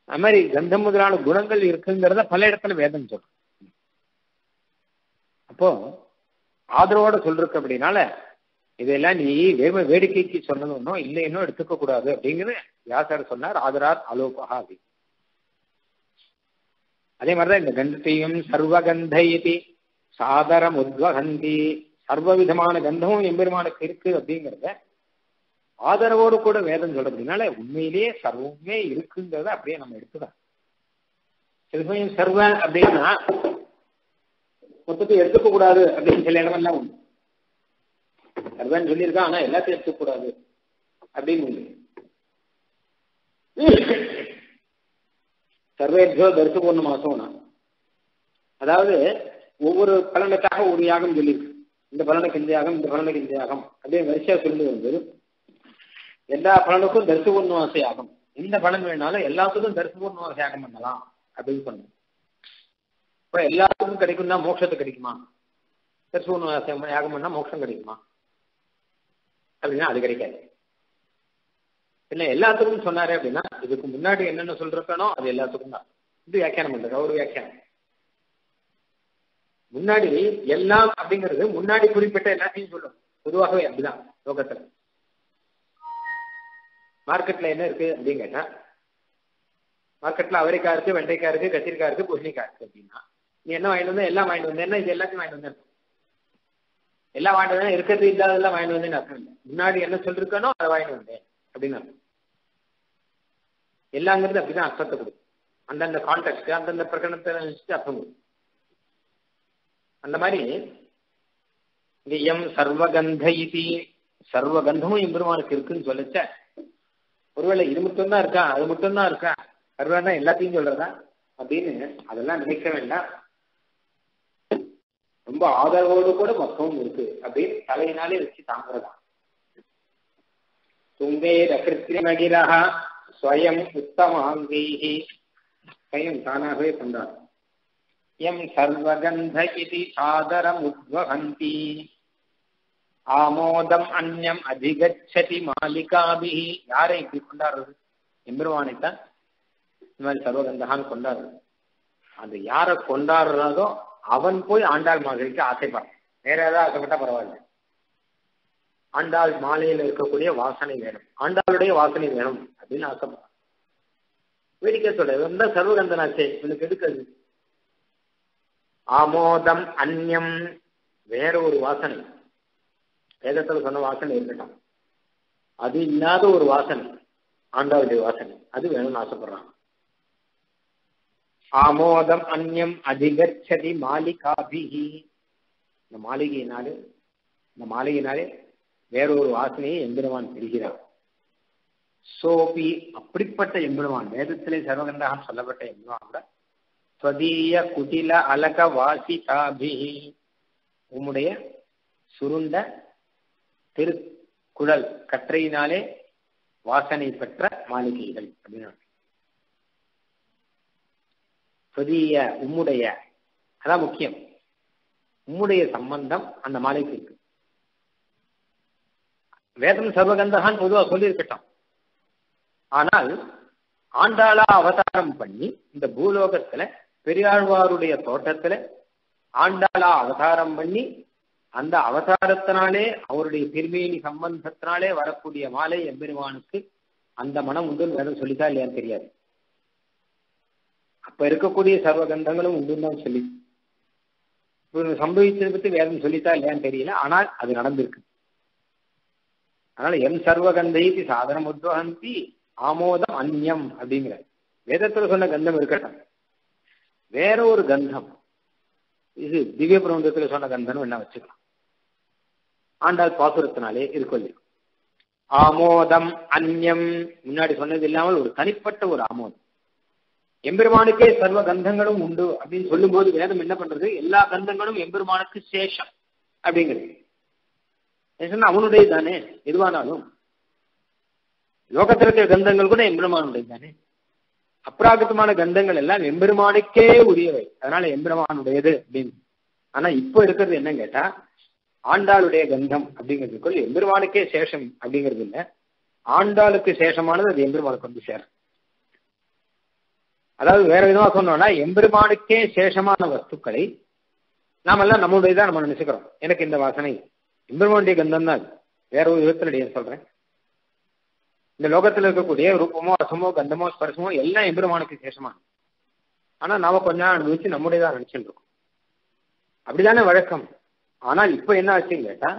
அது மாதிரி கந்தம் முதலான குணங்கள் இருக்குங்கிறத பல இடத்துல வேதம் சொல்றது. அப்போ ஆதரவோட சொல்றதுக்கு அப்படின்னால இதெல்லாம் நீ வேம வேடிக்கைக்கு சொன்னது ஒன்றும் இல்லை இன்னும் எடுத்துக்க கூடாது அப்படிங்கிறது வியாசர் சொன்னார். ஆதரார் அலோபகா அப்படின்னு. அதே மாதிரிதான் இந்த கந்தத்தையும் சர்வகந்த சாதரம் உத்வகந்தி சர்வ விதமான கந்தமும் எம்பெருமானுக்கு இருக்கு அப்படிங்கிறத ஆதரவோடு கூட வேதம் சொல்றதுனால உண்மையிலேயே சர்வமே இருக்குங்கிறத அப்படியே நம்ம எடுத்துதான் சில சமயம் சர்வ அப்படின்னா மொத்தத்தை எடுத்துக்க கூடாது அப்படின்னு சில இடமெல்லாம் உண்டு. அதுதான் சொல்லியிருக்கான் ஆனா எல்லாத்தையும் எடுத்துக்க கூடாது அப்படின்னு உண்டு. சர்வேபியோ தரிசு பொண்ணு மாசம்னா அதாவது ஒவ்வொரு பலனுக்காக ஒரு யாகம் சொல்லியிருக்கு. இந்த பலனுக்கு இந்த யாகம் இந்த பலனுக்கு இந்த யாகம். அப்படியே வரிசையா சொல்லி வந்து எல்லா பலனுக்கும் தரிசு பொண்ணு யாகம். எந்த பலன் வேணாலும் எல்லாத்துக்கும் தரிசு பொண்ணு யாகம் பண்ணலாம் அப்படின்னு சொன்னோம் இப்ப எல்லாத்துக்கும் கிடைக்கும்னா மோட்சத்தை கிடைக்குமா? தரிசு யாகம் பண்ணா மோட்சம் கிடைக்குமா? அப்படின்னா அது கிடைக்காது. இல்லை எல்லாத்துக்கும் சொன்னாரு அப்படின்னா இதுக்கு முன்னாடி என்னென்ன சொல்றப்பனோ அது எல்லாத்துக்கும் தான். இது வியாக்கியானம் பண்றது ஒரு வியாக்கியானம். முன்னாடி எல்லாம் அப்படிங்கிறது முன்னாடி குறிப்பிட்ட எல்லாத்தையும் சொல்லும். பொதுவாகவே அப்படிதான் லோகத்துல. மார்க்கெட்ல என்ன இருக்கு அப்படின்னு கேட்டா மார்க்கெட்ல அவரைக்காய் இருக்கு வெண்டைக்காய் இருக்கு கத்திரிக்காய் இருக்கு பூசணிக்காய் இருக்கு அப்படின்னா நீ என்ன வாங்கிட்டு வந்தா எல்லாம் வாங்கிட்டு வந்தேன்னா இது எல்லாத்தையும் வாங்கிட்டு வந்தேன். எல்லாம் வாங்கிட்டு வந்தேன். இருக்கிறது இல்லாததெல்லாம் வாங்கிட்டு வந்தேன்னு அர்த்தம் இல்லை. முன்னாடி என்ன சொல்லிருக்கானோ அதை வாங்கிட்டு வந்தேன். அப்படின்னு அர்த்தம். எல்லாங்கிறது அப்படிதான் அர்த்தத்தை கொடுக்கும். அந்தந்த கான்டெக்ட் அந்தந்த பிரகடனத்தை நினைச்சிட்டு அர்த்தம் கொடுக்கும். அந்த மாதிரி இங்க எம் சர்வகந்த இது. சர்வகந்தமும் எம்பெருமானுக்கு இருக்குன்னு சொல்லச்ச. ஒருவேளை இது மட்டும் தான் இருக்கா அது மட்டும் தான் இருக்கா சர்வகந்தம் எல்லாத்தையும் சொல்றதா? அப்படின்னு அதெல்லாம் நினைக்க வேண்டாம். ரொம்ப ஆதரவோடு கூட மக்கவும் இருக்கு. அப்படின்னு தலையினாலே வச்சு தாங்குறதா துங்கேரகிருத்திரமகிரஹ ஸ்வயம் உத்தமாங்கீஹி ஸ்வயம் தானாகவே பண்றார் எம் சர்வகந்த இது சாதரமுத்வகந்தி ஆமோதம் அந்யம் அதிகச்சதி மாலிகாபிஹி. யாரை இப்படி கொண்டாடுறது? எம்பெருமானைத்தான் இந்த மாதிரி சர்வகந்தகான்னு கொண்டாடுறது. அது யாரை கொண்டாடுறதோ அவன் போய் ஆண்டாள் மகளுக்கு ஆசைப்படுறான் வேற ஏதாவது ஆசைப்பட்டா பரவாயில்ல. ஆண்டாள் மாலையில இருக்கக்கூடிய வாசனை வேணும். ஆண்டாளுடைய வாசனை வேணும் அப்படின்னு ஆசைப்படுறான் வேடிக்கை சொல்ல ரொம்ப தான் சர்வகந்தனாச்சே. இவனுக்கு எடுக்கிறது ஆமோதம் அந்யம். வேற ஒரு வாசனை. வேதத்துல சொன்ன வாசனை இருக்கட்டும். அது இல்லாத ஒரு வாசனை. ஆண்டாளுடைய வாசனை. அது வேணும்னு ஆசைப்படுறான். ஆமோதம் அந்யம் அதிகச்சதி மாலிகாபிஹி. இந்த மாளிகையினாலே இந்த மாளிகையினாலே வேறொரு வாசனையை எம்பெருமான் பெறுகிறார். சோபி அப்படிப்பட்ட எம்பெருமான் வேதத்திலே சர்வகந்தகம் சொல்லப்பட்ட எம்பெருமான் கூட ஸ்வதீய குடில அலக வாசிதாபி உம்முடைய சுருண்ட திருக்குழல் கற்றையினாலே வாசனை பெற்ற மாளிகைகள் அப்படின்னு ஸ்வதீய உம்முடைய அதான் முக்கியம். உம்முடைய சம்பந்தம் அந்த மாலைக்கு இருக்கு வேதம் சர்வகந்தகான் பொதுவாக சொல்லியிருக்கட்டும். ஆனால் ஆண்டாளா அவதாரம் பண்ணி இந்த பூலோகத்துல பெரியாழ்வாருடைய தோட்டத்துல ஆண்டாளா அவதாரம் பண்ணி அந்த அவதாரத்தினாலே அவருடைய திருமேனி சம்பந்தத்தினாலே வரக்கூடிய மாலை எம்பெருமானுக்கு அந்த மனம் உண்டுன்னு வேதம் சொல்லித்தா இல்லையான்னு தெரியாது. அப்ப இருக்கக்கூடிய சர்வகந்தங்களும் உண்டுன்னு உண்டுதான் சொல்லி. சம்பவித்தது பத்தி வேதம் சொல்லித்தா இல்லையான்னு தெரியல. ஆனால் அது நடந்திருக்கு. அதனால எம் சர்வகந்தை சாதனம் உத்வகந்தி ஆமோதம் அந்யம் அப்படிங்கிற வேதத்துல சொன்ன கந்தம் இருக்கட்டும். வேற ஒரு கந்தம். இது திவ்ய பிரபந்தத்துல சொன்ன கந்தம் என்ன வச்சுக்கலாம். ஆண்டாள் பாசுரத்தினாலே இருக்கொள்ளி ஆமோதம் அந்யம். முன்னாடி சொன்னது இல்லாமல் ஒரு தனிப்பட்ட ஒரு ஆமோதம். எம்பெருமானுக்கே சர்வ கந்தங்களும் உண்டு அப்படின்னு சொல்லும் போது வேதம் என்ன பண்றது? எல்லா கந்தங்களும் எம்பெருமானுக்கு சேஷம் அப்படிங்கிறது. அவனுடைய தானே எதுவானாலும். லோகத்தில் இருக்கிற கந்தங்கள் கூட எம்பெருமானுடைய தானே அப்ராகிருத்தமான கந்தங்கள் எல்லாம் எம்பெருமானுக்கே உரியவை. அதனால எம்பெருமானுடையது அப்படின்னு. ஆனா இப்போ இருக்கிறது என்ன கேட்டா ஆண்டாளுடைய கந்தம் அப்படிங்கிறதுக்குள் எம்பெருமானுக்கே சேஷம் அப்படிங்கிறது இல்லை. ஆண்டாளுக்கு சேஷமானது அது எம்பெருமானுக்கு வந்து சேரும். அதாவது வேற விதமா சொன்னோம்னா எம்பெருமானுக்கே சேஷமான வஸ்துக்களை நாமெல்லாம் நம்முடையதான் நம்ம நினைச்சுக்கிறோம். எனக்கு இந்த வாசனை எம்பெருமானுடைய கந்தம் தான் வேற ஒரு விதத்துல சொல்றேன். இந்த லோகத்துல இருக்கக்கூடிய ரூபமோ ரசமோ கந்தமோ ஸ்பர்சமோ எல்லாம் எம்பெருமானுக்கு சேஷமான ஆனா நாம கொஞ்ச நாள் அனுபவிச்சு நம்முடையதான் நினைச்சுட்டு இருக்கோம். அப்படிதானே வழக்கம். ஆனால் இப்ப என்ன ஆச்சுன்னு கேட்டா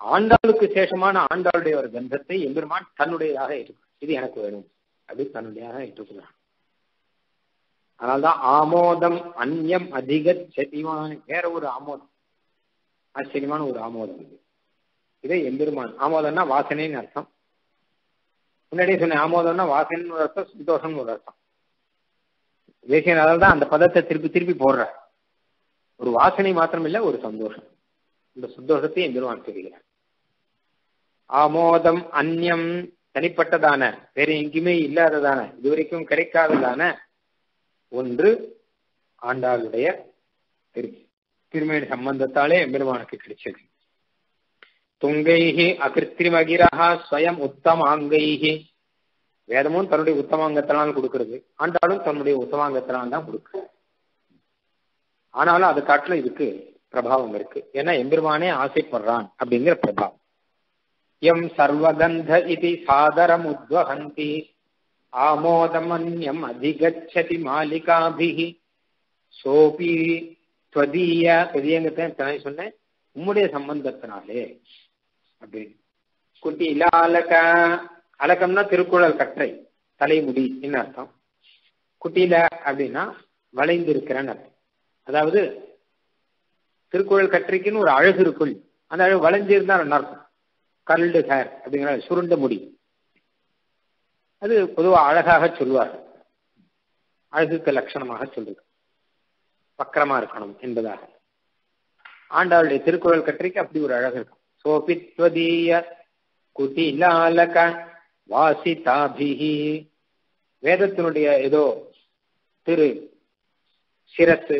ஆண்டாளுக்கு சேஷமான ஆண்டாளுடைய ஒரு கந்தத்தை எம்பெருமான் தன்னுடையதாக இருக்கு இது எனக்கு வேணும். அப்படி தன்னுடையதாக ஏற்றுக்கிறான் அதனால்தான் ஆமோதம் அந்யம் அதிக செதிவான் வேற ஒரு ஆமோதம். ஆச்சரியமான ஒரு ஆமோதம் இது. இதே எம்பெருமான். ஆமோதம்னா வாசனைன்னு அர்த்தம். முன்னாடியே சொன்னேன் ஆமோதம்னா வாசனைன்னு ஒரு அர்த்தம் சந்தோஷம்னு ஒரு அர்த்தம். தேசியனால தான் அந்த பதத்தை திருப்பி திருப்பி போடுற ஒரு வாசனை மாத்திரம் இல்லை ஒரு சந்தோஷம். இந்த சந்தோஷத்தை எம்பெருமான் தெரிகிறார் ஆமோதம் அந்யம் தனிப்பட்டதான வேற எங்கேயுமே இல்லாததான இதுவரைக்கும் கிடைக்காததான ஒன்று ஆண்டாளுடைய திரு திருமேனி சம்பந்தத்தாலே எம்பெருமானுக்கு கிடைச்சது. துங்கைகி அகிருத்திரிமகிரஹா ஸ்வயம் உத்தமாங்கைகி வேதமும் தன்னுடைய உத்தமாங்கத்தினால் கொடுக்கிறது. ஆண்டாளும் தன்னுடைய உத்தமாங்கத்தினால் தான் கொடுக்குறது. ஆனாலும் அது காட்டுல இதுக்கு பிரபாவம் இருக்கு. ஏன்னா எம்பெருமானே ஆசைப்படுறான் அப்படிங்கிற பிரபாவம். எம் சர்வகந்த இது சாதரம் உத்வகந்தி ஆமோதமன்யம் அதிகச்சதி மாலிகாபிஹி. சோபி துவதீய துவதீயங்கத்தை சொன்னேன். உம்முடைய சம்பந்தத்தினாலே. அப்படின்னு குட்டி இல்ல அலக அலக்கம்னா திருக்குறள் கற்றை தலைமுடி என்ன அர்த்தம்? குட்டியில அப்படின்னா வளைந்து அர்த்தம். அதாவது திருக்குறள் கற்றைக்குன்னு ஒரு அழகு இருக்கும் அந்த அழகு வளைஞ்சிருந்தா நல்லா இருக்கும். கல்டு ஹேர் அப்படிங்கிற சுருண்ட முடி. அது பொதுவாக அழகாக சொல்வார். அழகுக்கு லட்சணமாக சொல்றது. வக்கரமா இருக்கணும் என்பதாக. ஆண்டாளுடைய திருக்குறள் கற்றைக்கு அப்படி ஒரு அழகு இருக்கும். சோபித்வதீய குட்டிலாலக வாசிதாபிஹி. வேதத்தினுடைய ஏதோ திரு சிரசு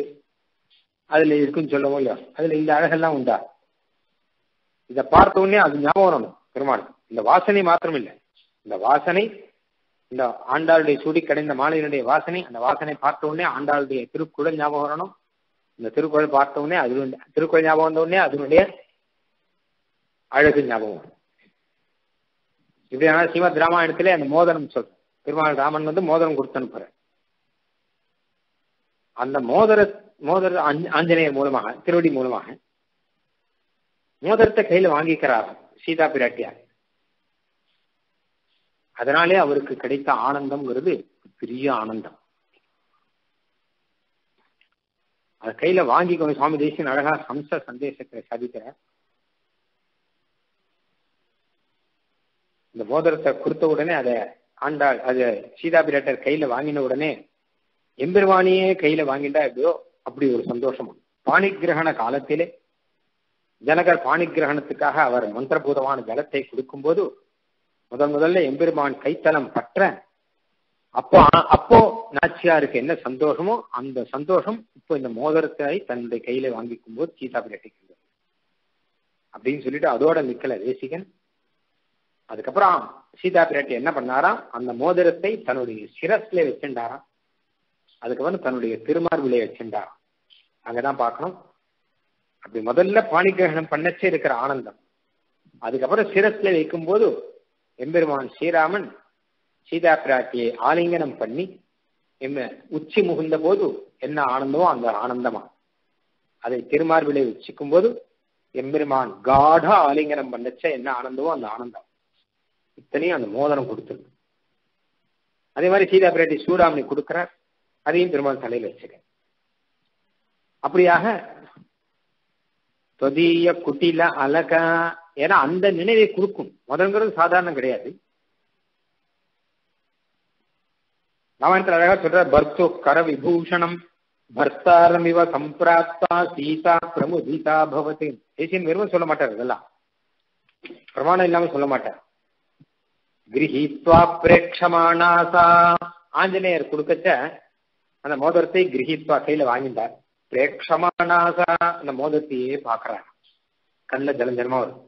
அதுல இருக்குன்னு சொல்லவோ இல்லையா அதுல இந்த அழகெல்லாம் உண்டா? இதை பார்த்த உடனே அது ஞாபகம் வரணும் பெருமாள் இந்த வாசனை மாத்திரம் இல்லை இந்த வாசனை இந்த ஆண்டாளுடைய சுடி கடைந்த மாலையினுடைய வாசனை அந்த வாசனை பார்த்த உடனே ஆண்டாளுடைய திருக்குறள் ஞாபகம் வரணும். இந்த திருக்குறள் பார்த்த உடனே அது திருக்குறள் ஞாபகம் வந்த உடனே அதனுடைய அழகு ஞாபகம் வரும். ஆனால் ஸ்ரீமத் ராமாயணத்திலே அந்த மோதனம் சொல் பெருமாள் ராமன் வந்து மோதனம் கொடுத்து அனுப்புற அந்த மோதிர மோதர ஆஞ்சநேயர் மூலமாக திருவடி மூலமாக மோதிரத்தை கையில் வாங்கிக்கிறார் சீதா பிராட்டியார். அதனாலே அவருக்கு கிடைத்த ஆனந்தம்ங்கிறது பெரிய ஆனந்தம். அது கையில வாங்கிக்கோங்க சுவாமி தேசியன் அழகா ஹம்ச சந்தேசத்தை சாதிக்கிறார். இந்த போதரத்தை கொடுத்த உடனே அதை ஆண்டாள் அது சீதா பிராட்டர் கையில வாங்கின உடனே எம்பெருவானியே கையில வாங்கிட்டா எப்படியோ? அப்படி ஒரு சந்தோஷம் பாணிகிரகண காலத்திலே ஜனகர் பாணிகிரகணத்துக்காக அவர் மந்திரபூதமான ஜலத்தை கொடுக்கும்போது முதன் முதல்ல எம்பெருமான் கைத்தலம் பற்ற அப்போ அப்போ நாச்சியாருக்கு என்ன சந்தோஷமோ அந்த சந்தோஷம் இப்போ இந்த மோதிரத்தை தன்னுடைய கையில வாங்கிக்கும் போது சீதா பிராட்டிக்கு அப்படின்னு சொல்லிட்டு அதோட நிக்கல தேசிகன். அதுக்கப்புறம் சீதா பிராட்டி என்ன பண்ணாராம்? அந்த மோதிரத்தை தன்னுடைய சிரஸ்ல வச்சுட்டாராம் அதுக்கப்புறம் தன்னுடைய திருமார்பிலே வச்சுட்டாராம் அங்கதான் பார்க்கணும். அப்படி முதல்ல பாணிகிரகணம் பண்ணச்சே இருக்கிற ஆனந்தம். அதுக்கப்புறம் சிரஸ்ல வைக்கும் போது எம்பெருமான் ஸ்ரீராமன் சீதா பிராட்டியை ஆலிங்கனம் பண்ணி எம்ம உச்சி முகுந்த போது என்ன ஆனந்தமோ அந்த ஆனந்தமா. அதை திருமார்பிலை உச்சிக்கும் போது எம்பெருமான் காட ஆலிங்கனம் பண்ணச்ச என்ன ஆனந்தமோ அந்த ஆனந்தம். இத்தனையும் அந்த மோதனம் கொடுத்துருக்கு. அதே மாதிரி சீதா பிராட்டி சூடாமணி கொடுக்கிறார். அதையும் பெருமாள் தலையில் வச்சுக்க அப்படியாக தொதிய குட்டில அழகா ஏன்னா அந்த நினைவை கொடுக்கும். முதல்ங்கிறது சாதாரணம் கிடையாது. ராமாயணத்தில் அழகா சொல்ற பர்த்து கர விபூஷணம் பர்த்தாரம் இவ சம்பிராப்தா சீதா பிரமுதிதா பவதி. தேசியன் வெறும் சொல்ல மாட்டார் இதெல்லாம். பிரமாணம் இல்லாம சொல்ல மாட்டார். கிரகித்வா பிரேட்சமானாசா ஆஞ்சநேயர் கொடுக்கச்ச அந்த மோதிரத்தை கிரகித்வா கையில வாங்கிட்டார். பிரேட்சமானாசா அந்த மோதிரத்தையே பாக்குறாங்க கண்ணில் ஜலஞ்சலமா வரும்.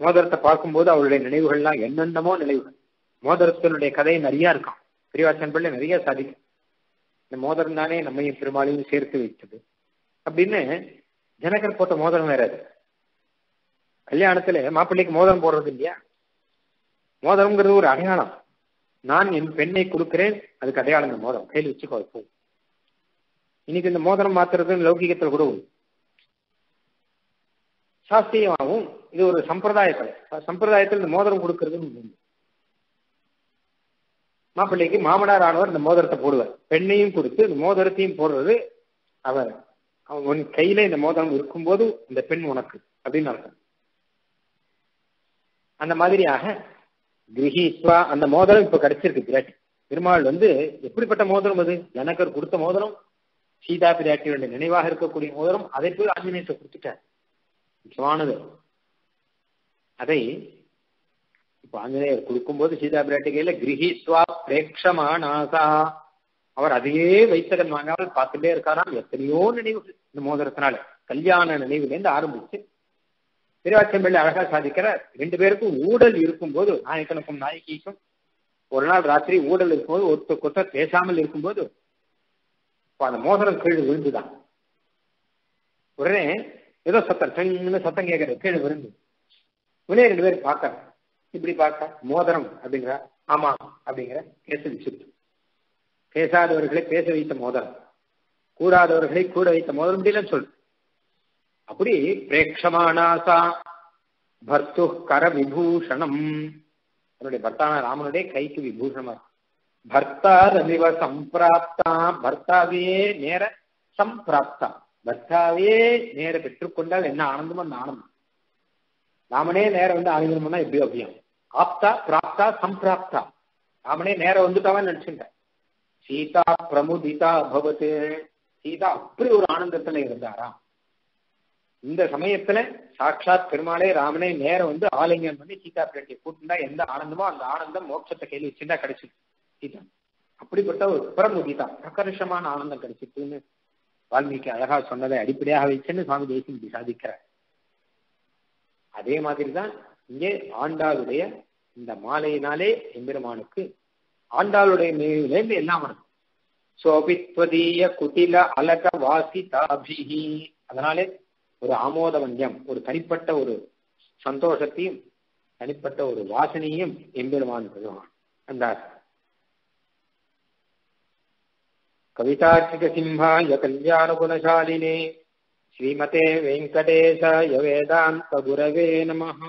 மோதிரத்தை பார்க்கும்போது அவளுடைய நினைவுகள்லாம் என்னென்னமோ நினைவுகள். மோதிரத்தினுடைய கதை நிறைய இருக்கான் பிரிவாசன் பிள்ளை நிறைய சாதிக்கும். இந்த மோதிரம் தானே நம்மையும் பெருமாளையும் சேர்த்து வைத்தது. அப்படின்னு ஜனகர் போட்ட மோதிரம் வேற அது. கல்யாணத்துல மாப்பிள்ளைக்கு மோதிரம் போடுறது இல்லையா? மோதிரம்ங்கிறது ஒரு அடையாளம். நான் என் பெண்ணை கொடுக்கிறேன் அதுக்கு அடையாளம் இந்த மோதிரம். கையில் வச்சுக்கோ இப்போ இன்னைக்கு இந்த மோதிரம் மாத்துறதுன்னு லௌகிகத்தில் கூட உண்டு. சாஸ்திரியமாகவும் இது ஒரு சம்பிரதாய கலை சம்பிரதாயத்தில் இந்த மோதிரம் கொடுக்கறது மாப்பிள்ளைக்கு மாமனார் ஆனவர் இந்த மோதிரத்தை போடுவார். பெண்ணையும் கொடுத்து இந்த மோதிரத்தையும் போடுறது அவர். உன் கையில இந்த மோதிரம் இருக்கும்போது இந்த பெண் உனக்கு அப்படின்னு அர்த்தம். அந்த மாதிரியாக கிரகித்வா அந்த மோதிரம் இப்ப கிடைச்சிருக்கு பிராட்டி. பெருமாள் வந்து எப்படிப்பட்ட மோதிரம் அது? ஜனகர் கொடுத்த மோதிரம் சீதா பிராட்டியுடைய நினைவாக இருக்கக்கூடிய மோதிரம் அதை போய் ஆஞ்சநேயத்தை கொடுத்துட்டார். முக்கியமானது. அதை இப்ப ஆஞ்சநேயர் கொடுக்கும்போது சீதா பிராட்டி கையில கிரகித்வா பிரேட்சமானாசா அவர் அதையே வைத்தகன் வாங்காமல் பார்த்துட்டே இருக்காராம். எத்தனையோ நினைவுகள் இந்த மோதிரத்தினால. கல்யாண நினைவுலேருந்து ஆரம்பிச்சு திருவாச்சம்பள்ளி அழகா சாதிக்கிற ரெண்டு பேருக்கும் ஊடல் இருக்கும்போது நாயக்கனுக்கும் நாயகிக்கும் ஒரு நாள் ராத்திரி ஊடல் இருக்கும்போது ஒருத்தர் கொத்த பேசாமல் இருக்கும்போது அந்த மோதிரம் கீழ் விழுந்துதான். உடனே ஏதோ சத்தம் சென்னு சத்தம் கேட்கறது கீழே விருந்து உடனே ரெண்டு பேரும் பார்க்கறேன் இப்படி பார்க்க மோதிரம் அப்படிங்கிற ஆமா அப்படிங்கிற கேச விசுத்து பேசாதவர்களை பேச வைத்த மோதிரம். கூடாதவர்களை கூட வைத்த மோதிரம் முடியலன்னு சொல்லு. அப்படி பிரேட்சமானாசா பர்த்து கர விபூஷணம். அவருடைய பர்த்தான ராமனுடைய கைக்கு விபூஷணமா பர்த்தா ரவிவ சம்பிராப்தா பர்த்தாவே நேர சம்பிராப்தா. பர்த்தாவே நேர பெற்றுக்கொண்டால் என்ன ஆனந்தமோ அந்த ஆனந்தம். ராமனே நேரம் வந்து ஆனந்தம்னா எப்படி அப்படியும். ஆப்தா பிராப்தா சம்பிராப்தா. ராமனே நேரம் வந்துட்டாவன் நினைச்சுட்டேன் சீதா பிரமுதிதா பவத்து சீதா அப்படி ஒரு ஆனந்தத்துல இருந்தாராம் இந்த சமயத்துல சாட்சாத் பெருமாளே ராமனே நேரம் வந்து ஆலிங்கம் பண்ணி சீதா பிராட்டியை கூட்டிருந்தா எந்த ஆனந்தமோ அந்த ஆனந்தம் மோட்சத்தை கையில் வச்சுட்டா கிடைச்சிது சீதா. அப்படிப்பட்ட ஒரு பிரமுதிதா பிரகர்ஷமான ஆனந்தம் கிடைச்சிட்டுன்னு வால்மீகி அழகா சொன்னதை அடிப்படையாக வச்சுன்னு சுவாமி தேசியம் இப்படி சாதிக்கிறார். அதே மாதிரிதான் இங்கே ஆண்டாளுடைய இந்த மாலையினாலே எம்பெருமானுக்கு ஆண்டாளுடைய நினைவிலேருந்து எல்லாம் வரும் சோபித்வதீய குட்டில அலக வாசி தாபிஹி அதனாலே ஒரு ஆமோதவன்யம் ஒரு தனிப்பட்ட ஒரு சந்தோஷத்தையும் தனிப்பட்ட ஒரு வாசனையும் எம்பெருமான் பெறுவான். அந்த कवितार्किकसिंहाय कल्याणगुणशालिने श्रीमते वेङ्कटेशाय वेदान्तगुरवे नमः।